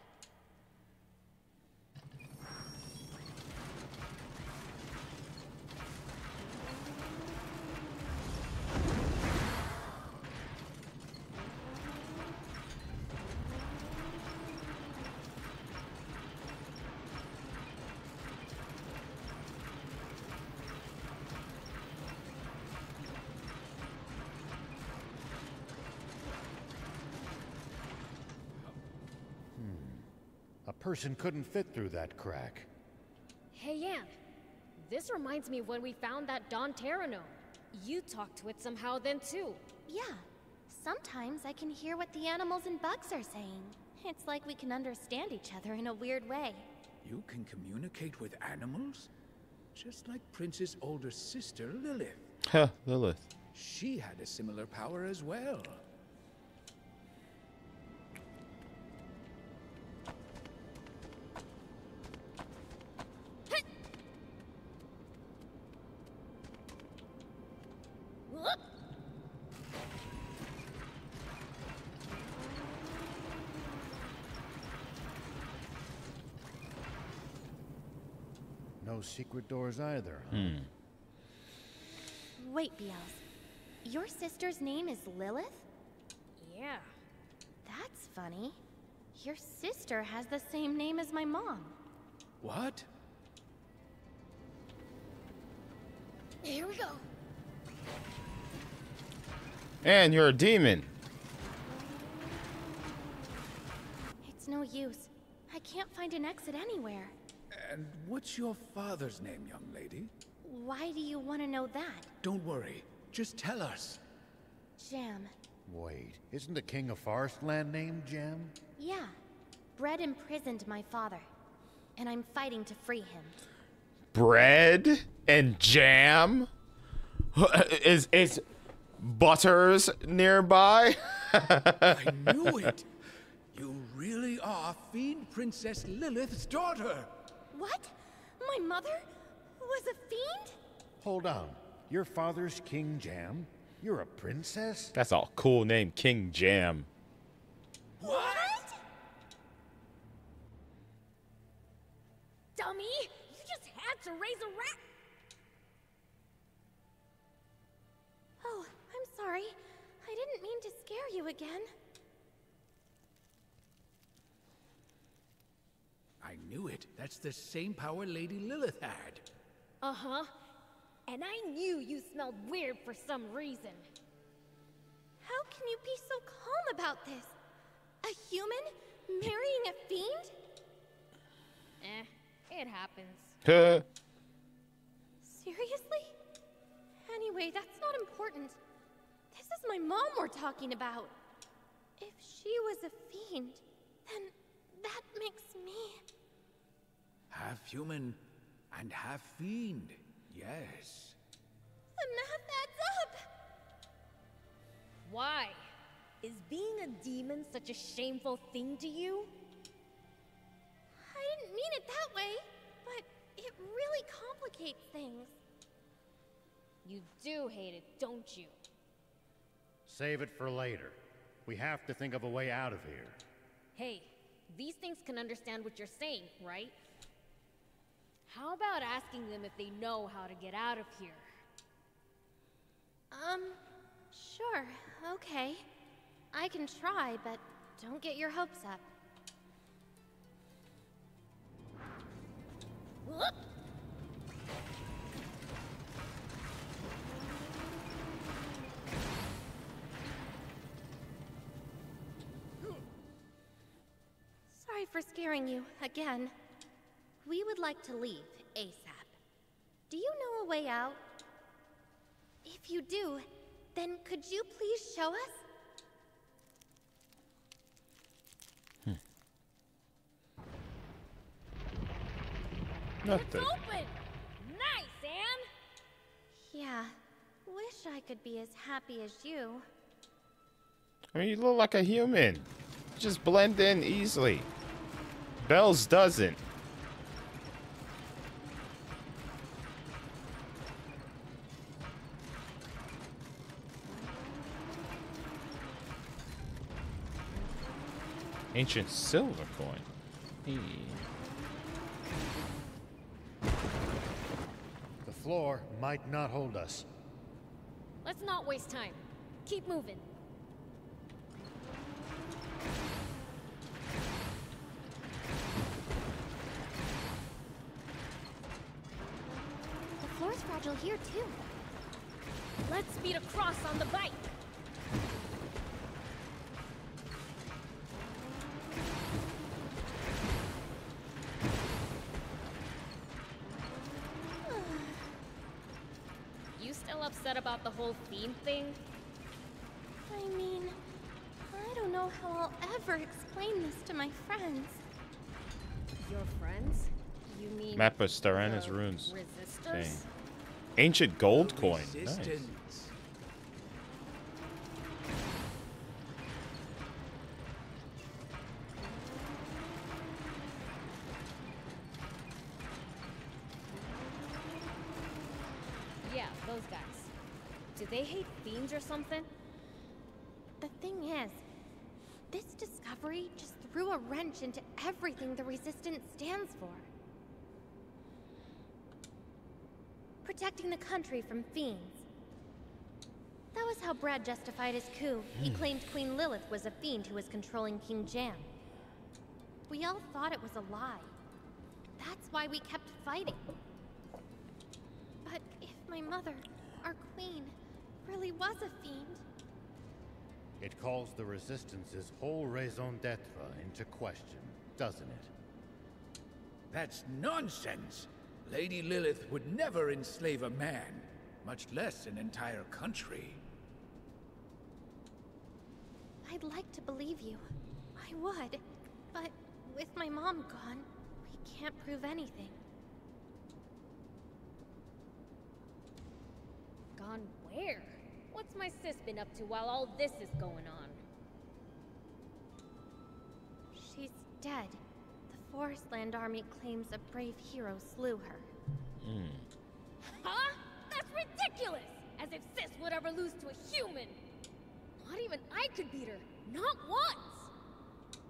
Person couldn't fit through that crack. Hey, Yan. This reminds me of when we found that Don Terranome. You talked to it somehow then, too. Yeah. Sometimes I can hear what the animals and bugs are saying. It's like we can understand each other in a weird way. You can communicate with animals? Just like Prince's older sister, Lilith. Huh, Lilith. She had a similar power as well. Secret doors either. huh? Hmm. Wait, Beelze. Your sister's name is Lilith? Yeah. That's funny. Your sister has the same name as my mom. What? Here we go. And you're a demon. It's no use. I can't find an exit anywhere. And what's your father's name, young lady? Why do you want to know that? Don't worry. Just tell us. Jam. Wait, isn't the king of Forestland named Jam? Yeah. Bread imprisoned my father. And I'm fighting to free him. Bread and jam? Is is Butters nearby? I knew it! You really are Fiend Princess Lilith's daughter! What? My mother was a fiend? Hold on. Your father's King Jam? You're a princess? That's a cool name, King Jam. What? Dummy! You just had to raise a rat! Oh, I'm sorry. I didn't mean to scare you again. I knew it. That's the same power Lady Lilith had. Uh-huh. And I knew you smelled weird for some reason. How can you be so calm about this? A human marrying a fiend? Eh, it happens. Seriously? Anyway, that's not important. This is my mom we're talking about. If she was a fiend, then that makes me. Half human and half fiend. Yes. The math adds up! Why? Is being a demon such a shameful thing to you? I didn't mean it that way, but it really complicates things. You do hate it, don't you? Save it for later. We have to think of a way out of here. Hey, these things can understand what you're saying, right? How about asking them if they know how to get out of here? Um, sure, okay. I can try, but don't get your hopes up. Whoop! Sorry for scaring you again. We would like to leave ASAP. Do you know a way out? If you do, then could you please show us? Hmm. Nothing. It's open! Nice, Anne! Yeah. Wish I could be as happy as you. I mean, you look like a human. Just blend in easily. Beelze doesn't. Ancient silver coin. Hmm. The floor might not hold us. Let's not waste time. Keep moving. The floor's fragile here, too. Let's speed across on the bike. Whole theme thing? I mean, I don't know how I'll ever explain this to my friends. Your friends? You mean Map of Starana's the runes. Resistors? Thing. Ancient gold coin. Nice. Resistance. Yeah, those guys. Do they hate fiends or something? The thing is, this discovery just threw a wrench into everything the Resistance stands for. Protecting the country from fiends. That was how Bread justified his coup. He Hmm. claimed Queen Lilith was a fiend who was controlling King Jam. We all thought it was a lie. That's why we kept fighting. But if my mother, our queen, really was a fiend, It calls the Resistance's whole raison d'etre into question, doesn't it? That's nonsense. Lady Lilith would never enslave a man, much less an entire country. I'd like to believe you. I would. But with my mom gone, we can't prove anything. Gone where? What's my sis been up to while all this is going on? She's dead. The Forestland army claims a brave hero slew her. Hmm. Huh? That's ridiculous! As if sis would ever lose to a human! Not even I could beat her. Not once!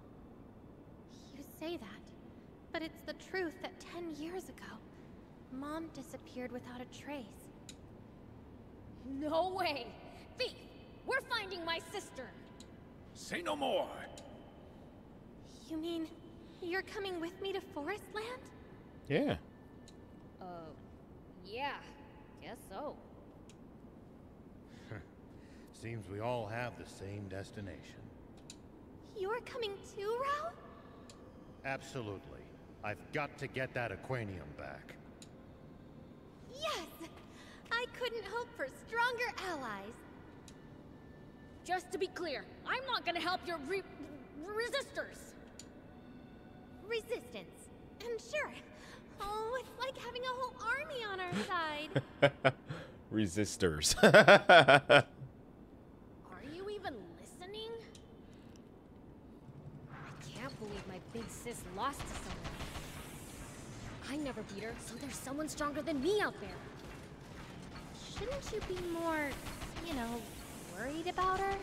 You say that, but but it's the truth that ten years ago, Mom disappeared without a trace. No way! Thief! We're finding my sister! Say no more! You mean you're coming with me to Forestland? Yeah. Uh, yeah. Guess so. Seems we all have the same destination. You're coming too, Rao? Absolutely. I've got to get that Aquanium back. Yes! I couldn't hope for stronger allies. Just to be clear, I'm not gonna help your re resistors. Resistance. And sure. Oh, it's like having a whole army on our side. Resistors. Are you even listening? I can't believe my big sis lost to someone. I never beat her, so there's someone stronger than me out there. Shouldn't you be more, you know, worried about her?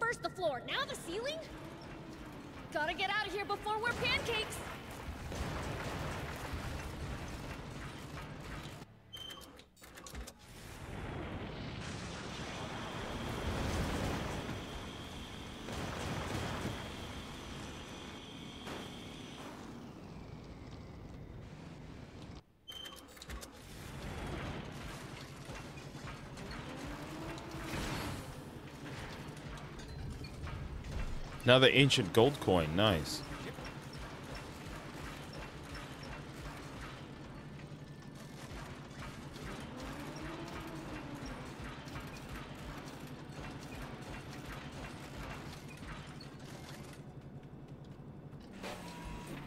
First the floor, now the ceiling? Gotta get out of here before we're pancakes! Another ancient gold coin. Nice.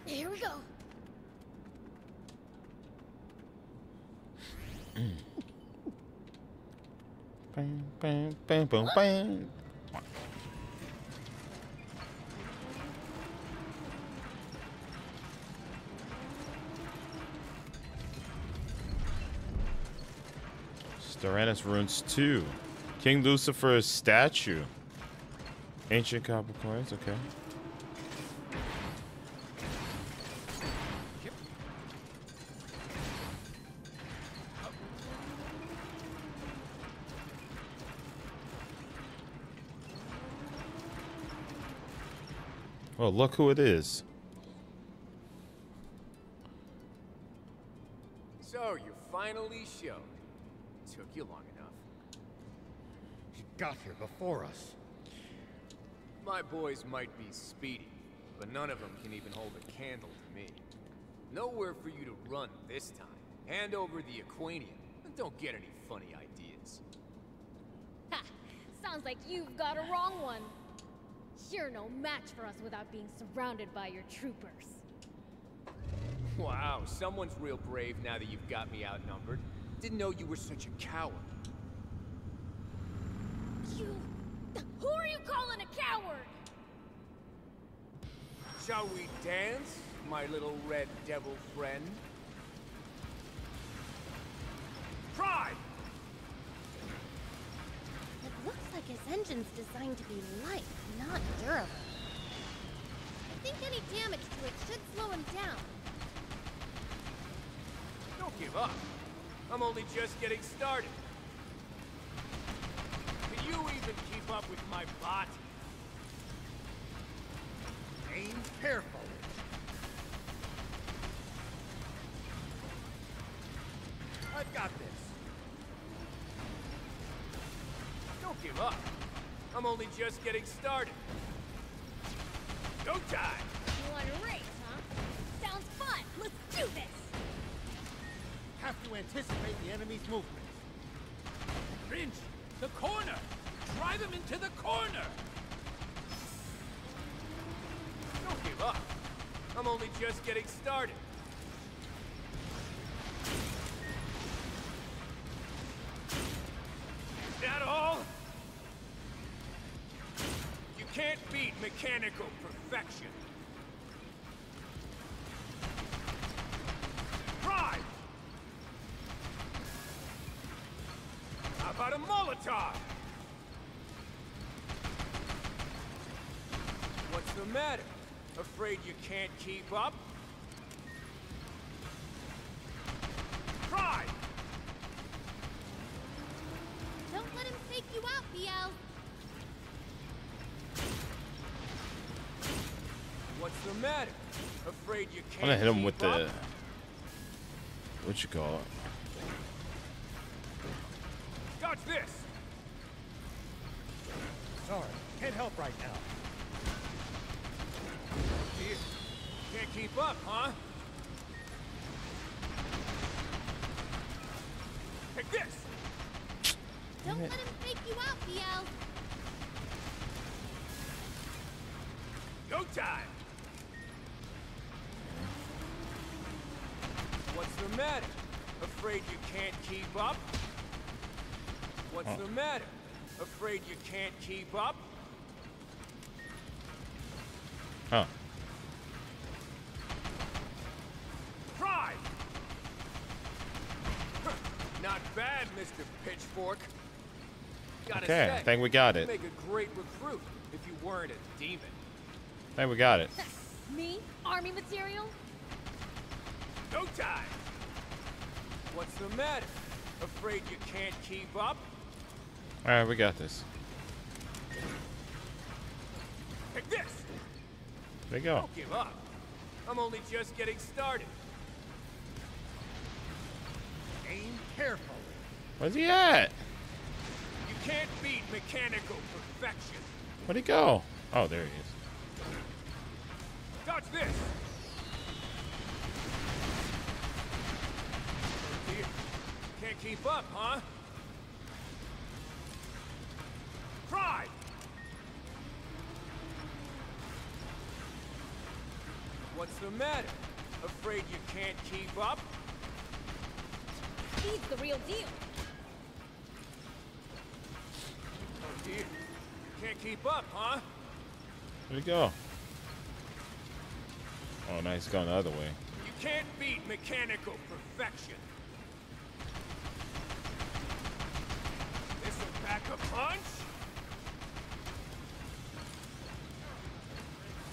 Here we go. Mm. Bang, bang, bang, boom, bang. Styranus runes 2. King Lucifer's statue. Ancient copper coins, okay. Oh, look who it is. Got here before us. My boys might be speedy, but none of them can even hold a candle to me. Nowhere for you to run this time. Hand over the Aquanium, and don't get any funny ideas. Ha! Sounds like you've got a wrong one. You're no match for us without being surrounded by your troopers. Wow, someone's real brave now that you've got me outnumbered. Didn't know you were such a coward. You... Who are you calling a coward? Shall we dance, my little red devil friend? Try! weapon's designed to be light, not durable. I think any damage to it should slow him down. Don't give up. I'm only just getting started. Can you even keep up with my bot? Aim careful. I've got this. Don't give up. I'm only just getting started. Go time! You want to race, huh? Sounds fun. Let's do this. Have to anticipate the enemy's movement. Ringe, the corner! Drive him into the corner! Don't give up. I'm only just getting started. Is that all? You can't beat mechanical perfection. Matter? Afraid you can't keep up? Try! Don't let him take you out, BL. What's the matter? Afraid you can't I'm gonna hit him with up? the what you call it? Dodge this! Sorry, can't help right now. You can't keep up, huh? Take this! Don't let him take you out, BL. Go time! What's the matter? Afraid you can't keep up? What's Oh. the matter? Afraid you can't keep up? Huh. Try! Not bad, Mr. Pitchfork. Gotta Okay, say, I think we got you'd it. Make a great recruit if you weren't a demon. I think we got it. Me? Army material? Go time! What's the matter? Afraid you can't keep up? All right, we got this. Take this! There you go. Don't give up. I'm only just getting started. Where's he at? You can't beat mechanical perfection. Where'd he go? Oh, there he is. Dodge this! Can't keep up, huh? Try! What's the matter? Afraid you can't keep up? He's the real deal. Oh dear. Can't keep up, huh? Where'd he go? Oh, nice. He's going the other way. You can't beat mechanical perfection. This'll pack a punch?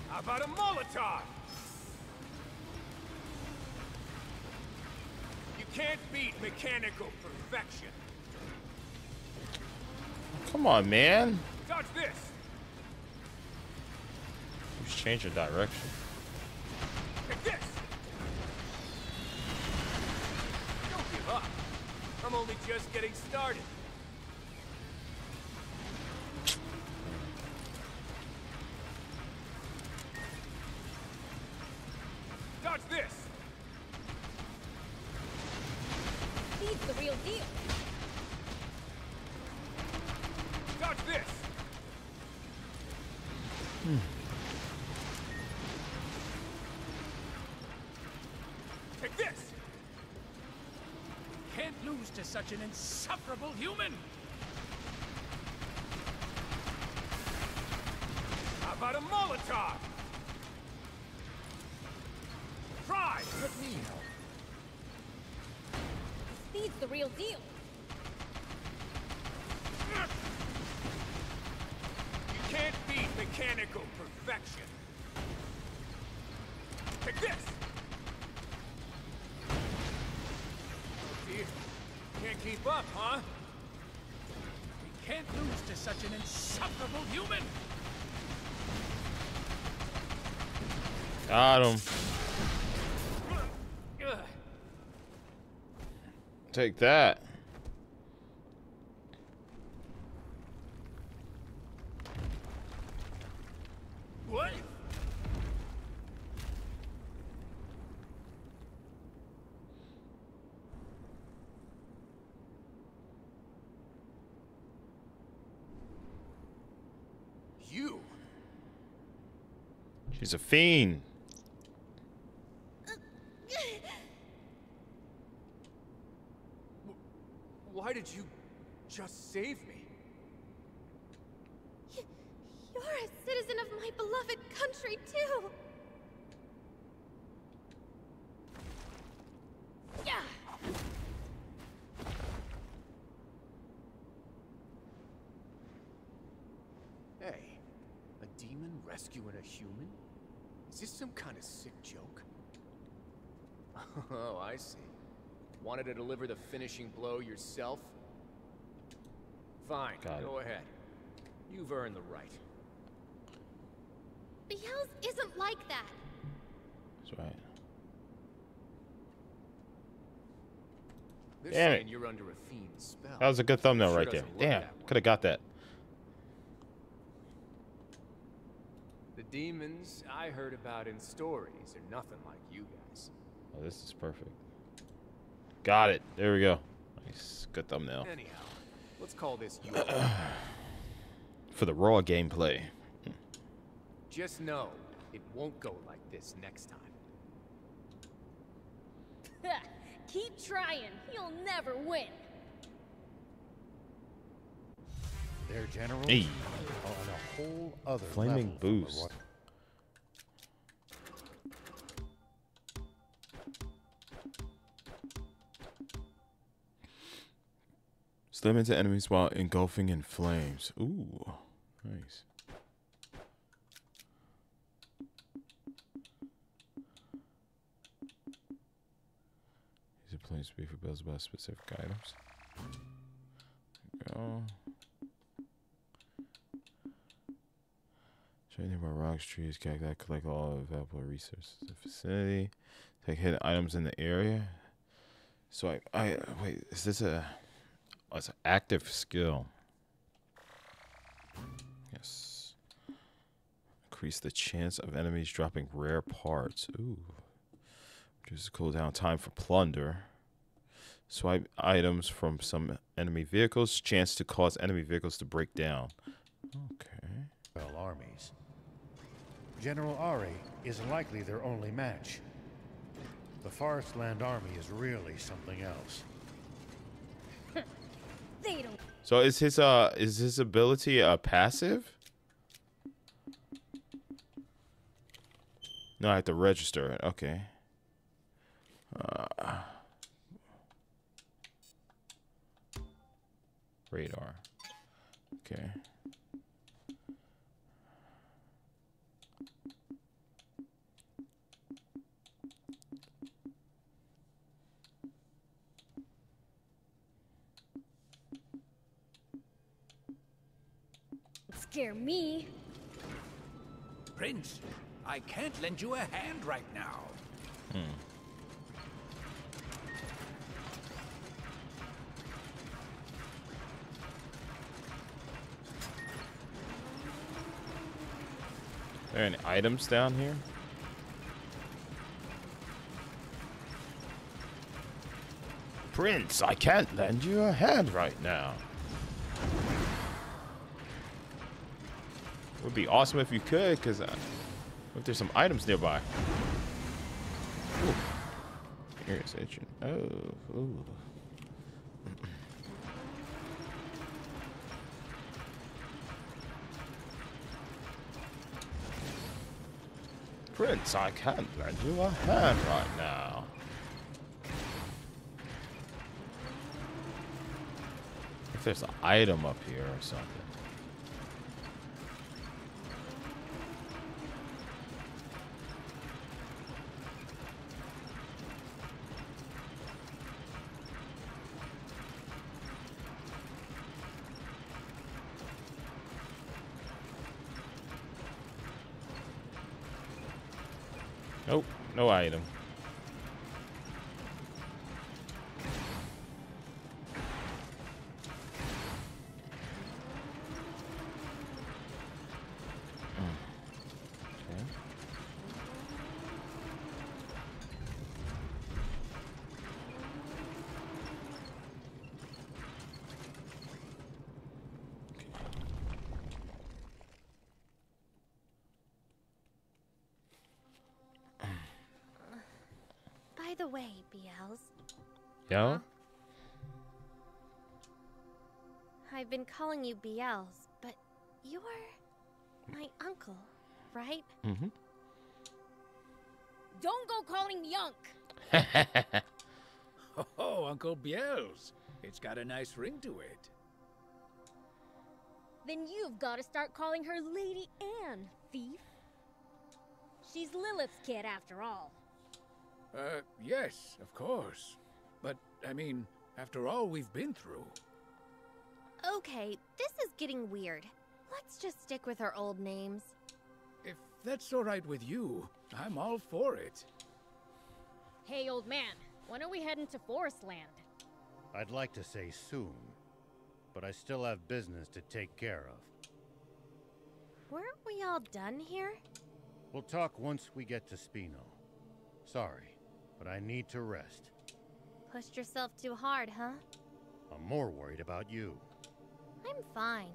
How about a Molotov? You can't beat mechanical perfection. Come on, man. Dodge this! Just change your direction. Take this! Don't give up. I'm only just getting started. Dodge this! He's the real deal. Dodge this! Take this! Can't lose to such an insufferable human! How about a Molotov? Try! Let me help. He's the real deal. You can't beat mechanical perfection. Take this! Oh dear. Can't keep up, huh? Lose to such an insufferable human! Got him. Take that. What? You? A fiend. Why did you just save me? You're a citizen of my beloved country, too! Yeah! Hey, a demon rescuing a human? Is this some kind of sick joke? Oh, I see. Wanted to deliver the finishing blow yourself? Fine, Got it. go ahead. You've earned the right. Beelze isn't like that! That's right. They're Damn it. you're under a fiend's spell. That was a good thumbnail Sure right there. Damn. Could have got that. The demons I heard about in stories are nothing like you guys. Oh, this is perfect. Got it. There we go. Nice. Good thumbnail. Anyhow, let's call this For the raw gameplay. Just know it won't go like this next time. Keep trying. You'll never win. Their generals Hey. on a whole other Flaming level boost. Slam into enemies while engulfing in flames. Ooh. Nice. These are planes to be for builds about specific items. There we go. Show nearby rocks, trees, cacti, collect all available resources in the vicinity. Take hidden items in the area. So I, I wait. Is this a? Oh, it's an active skill. Yes. Increase the chance of enemies dropping rare parts. Ooh. Reduces cooldown time for plunder. Swipe items from some enemy vehicles. Chance to cause enemy vehicles to break down. Okay. Well, armies. General Ari is likely their only match. The Forestland army is really something else. They don't. So is his uh is his ability a passive? No, I have to register it. Okay. Uh, radar. Okay. Scare me. Prince, I can't lend you a hand right now. Hmm. there any items down here? Prince, I can't lend you a hand right now. Would be awesome if you could, because uh, if there's some items nearby. Ooh. Itching. Oh, ooh. Prince, I can't lend you a hand right now. If there's an item up here or something. No item. Calling you Beelze, but you're my uncle, right? Mm-hmm. Don't go calling me Unk. Oh, Uncle Beelze. It's got a nice ring to it. Then you've got to start calling her Lady Anne, thief. She's Lilith's kid, after all. Uh, yes, of course. But, I mean, after all we've been through. Okay, this is getting weird. Let's just stick with our old names. If that's all right with you, I'm all for it. Hey, old man, when are we heading to Forest Land? I'd like to say soon, but I still have business to take care of. Weren't we all done here? We'll talk once we get to Spino. Sorry, but I need to rest. Pushed yourself too hard, huh? I'm more worried about you. I'm fine.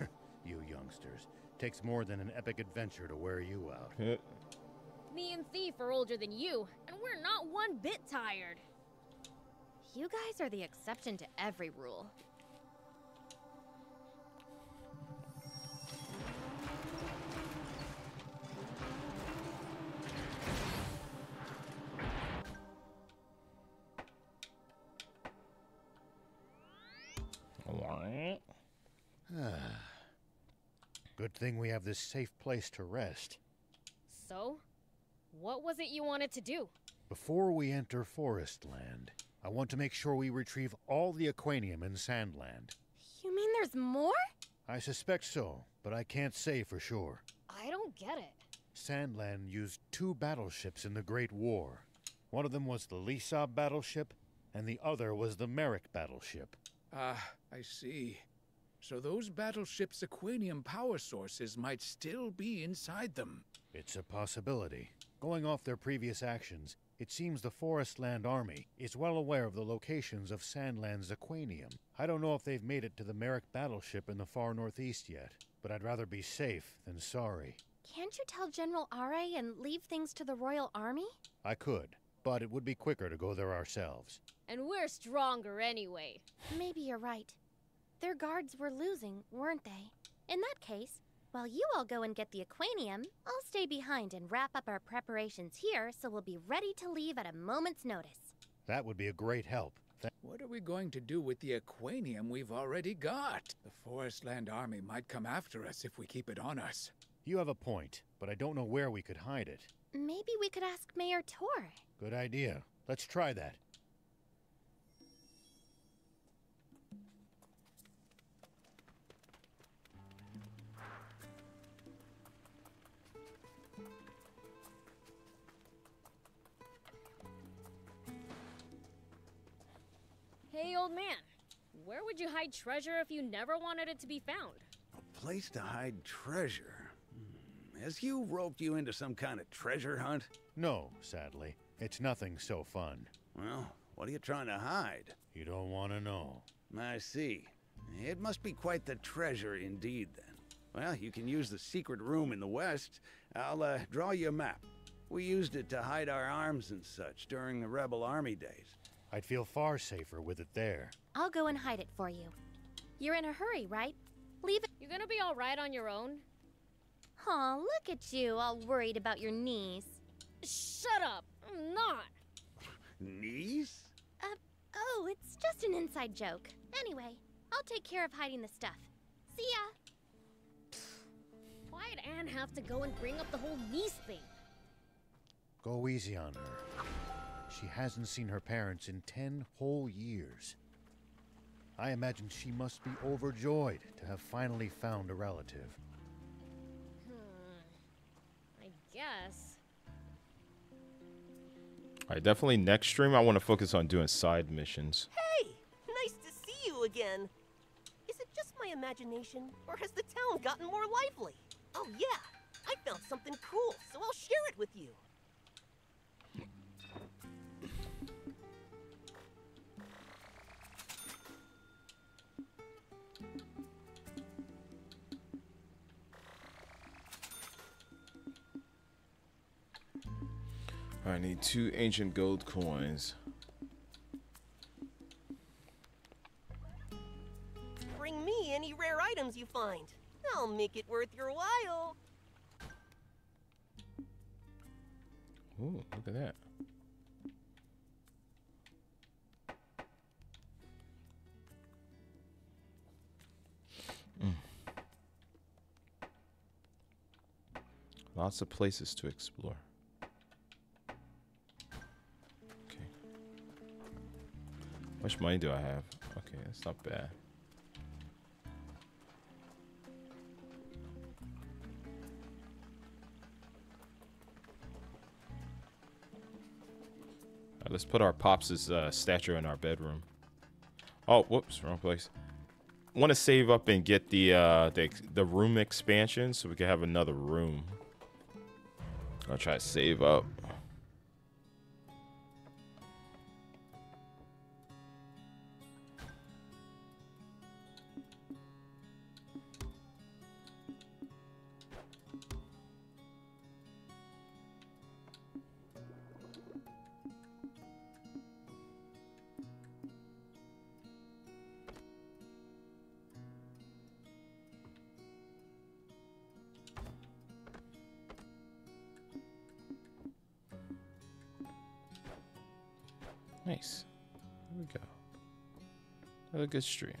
You youngsters. Takes more than an epic adventure to wear you out. Me and Thief are older than you, and we're not one bit tired. You guys are the exception to every rule. Good thing we have this safe place to rest. So, what was it you wanted to do? Before we enter Forest Land, I want to make sure we retrieve all the Aquanium in Sandland. You mean there's more? I suspect so, but I can't say for sure. I don't get it. Sandland used two battleships in the Great War. One of them was the Lisa battleship, and the other was the Merrick battleship. Ah, I see. So those battleships' Aquanium power sources might still be inside them. It's a possibility. Going off their previous actions, it seems the Forestland Army is well aware of the locations of Sandland's Aquanium. I don't know if they've made it to the Merrick battleship in the far northeast yet, but I'd rather be safe than sorry. Can't you tell General Ari and leave things to the Royal Army? I could, but it would be quicker to go there ourselves. And we're stronger anyway. Maybe you're right. Their guards were losing, weren't they? In that case, while you all go and get the Aquanium, I'll stay behind and wrap up our preparations here so we'll be ready to leave at a moment's notice. That would be a great help. Th- What are we going to do with the Aquanium we've already got? The Forestland Army might come after us if we keep it on us. you have a point, but I don't know where we could hide it. Maybe we could ask Mayor Tor. Good idea. Let's try that. Hey, old man, where would you hide treasure if you never wanted it to be found? A place to hide treasure. Hmm, Has you roped you into some kind of treasure hunt? No, sadly. It's nothing so fun. Well, what are you trying to hide? You don't want to know. I see. It must be quite the treasure indeed, then. Well, you can use the secret room in the west. I'll uh, draw you a map. We used it to hide our arms and such during the rebel army days. I'd feel far safer with it there. I'll go and hide it for you. You're in a hurry, right? Leave it. You're gonna be alright on your own? Aw, look at you, all worried about your knees. Shut up! I'm not! Knees? Uh, oh, it's just an inside joke. Anyway, I'll take care of hiding the stuff. See ya! Why'd Anne have to go and bring up the whole niece thing? Go easy on her. She hasn't seen her parents in ten whole years. I imagine she must be overjoyed to have finally found a relative. Hmm. I guess. Alright, definitely next stream I want to focus on doing side missions. Hey, nice to see you again. Is it just my imagination, or has the town gotten more lively? Oh yeah, I found something cool, so I'll share it with you. I need two ancient gold coins. Bring me any rare items you find. I'll make it worth your while. Ooh, look at that. Mm. Lots of places to explore. Much money do I have? Okay, that's not bad. Alright, let's put our pops' uh, statue in our bedroom. Oh, whoops, wrong place. Want to save up and get the uh, the the room expansion so we can have another room. I'll try to save up. Good stream.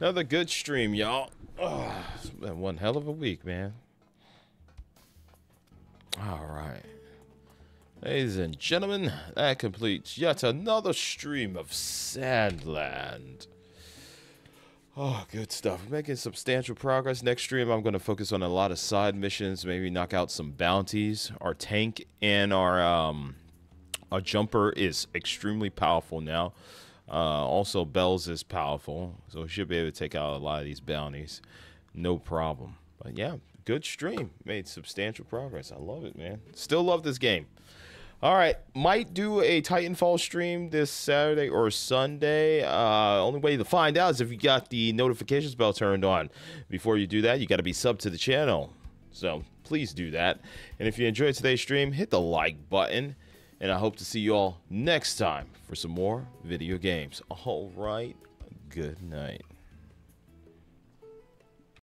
Another good stream, y'all. Oh, it's been one hell of a week, man. All right. Ladies and gentlemen, that completes yet another stream of Sandland. Oh, good stuff. We're making substantial progress. Next stream, I'm going to focus on a lot of side missions, maybe knock out some bounties. Our tank and our um, our jumper is extremely powerful now. Uh, also, Beelze is powerful, so we should be able to take out a lot of these bounties. No problem. But yeah, good stream. Made substantial progress. I love it, man. Still love this game. All right, might do a Titanfall stream this Saturday or Sunday. Uh, only way to find out is if you got the notifications bell turned on. Before you do that, you got to be sub to the channel. So please do that. And if you enjoyed today's stream, hit the like button. And I hope to see you all next time for some more video games. All right, good night.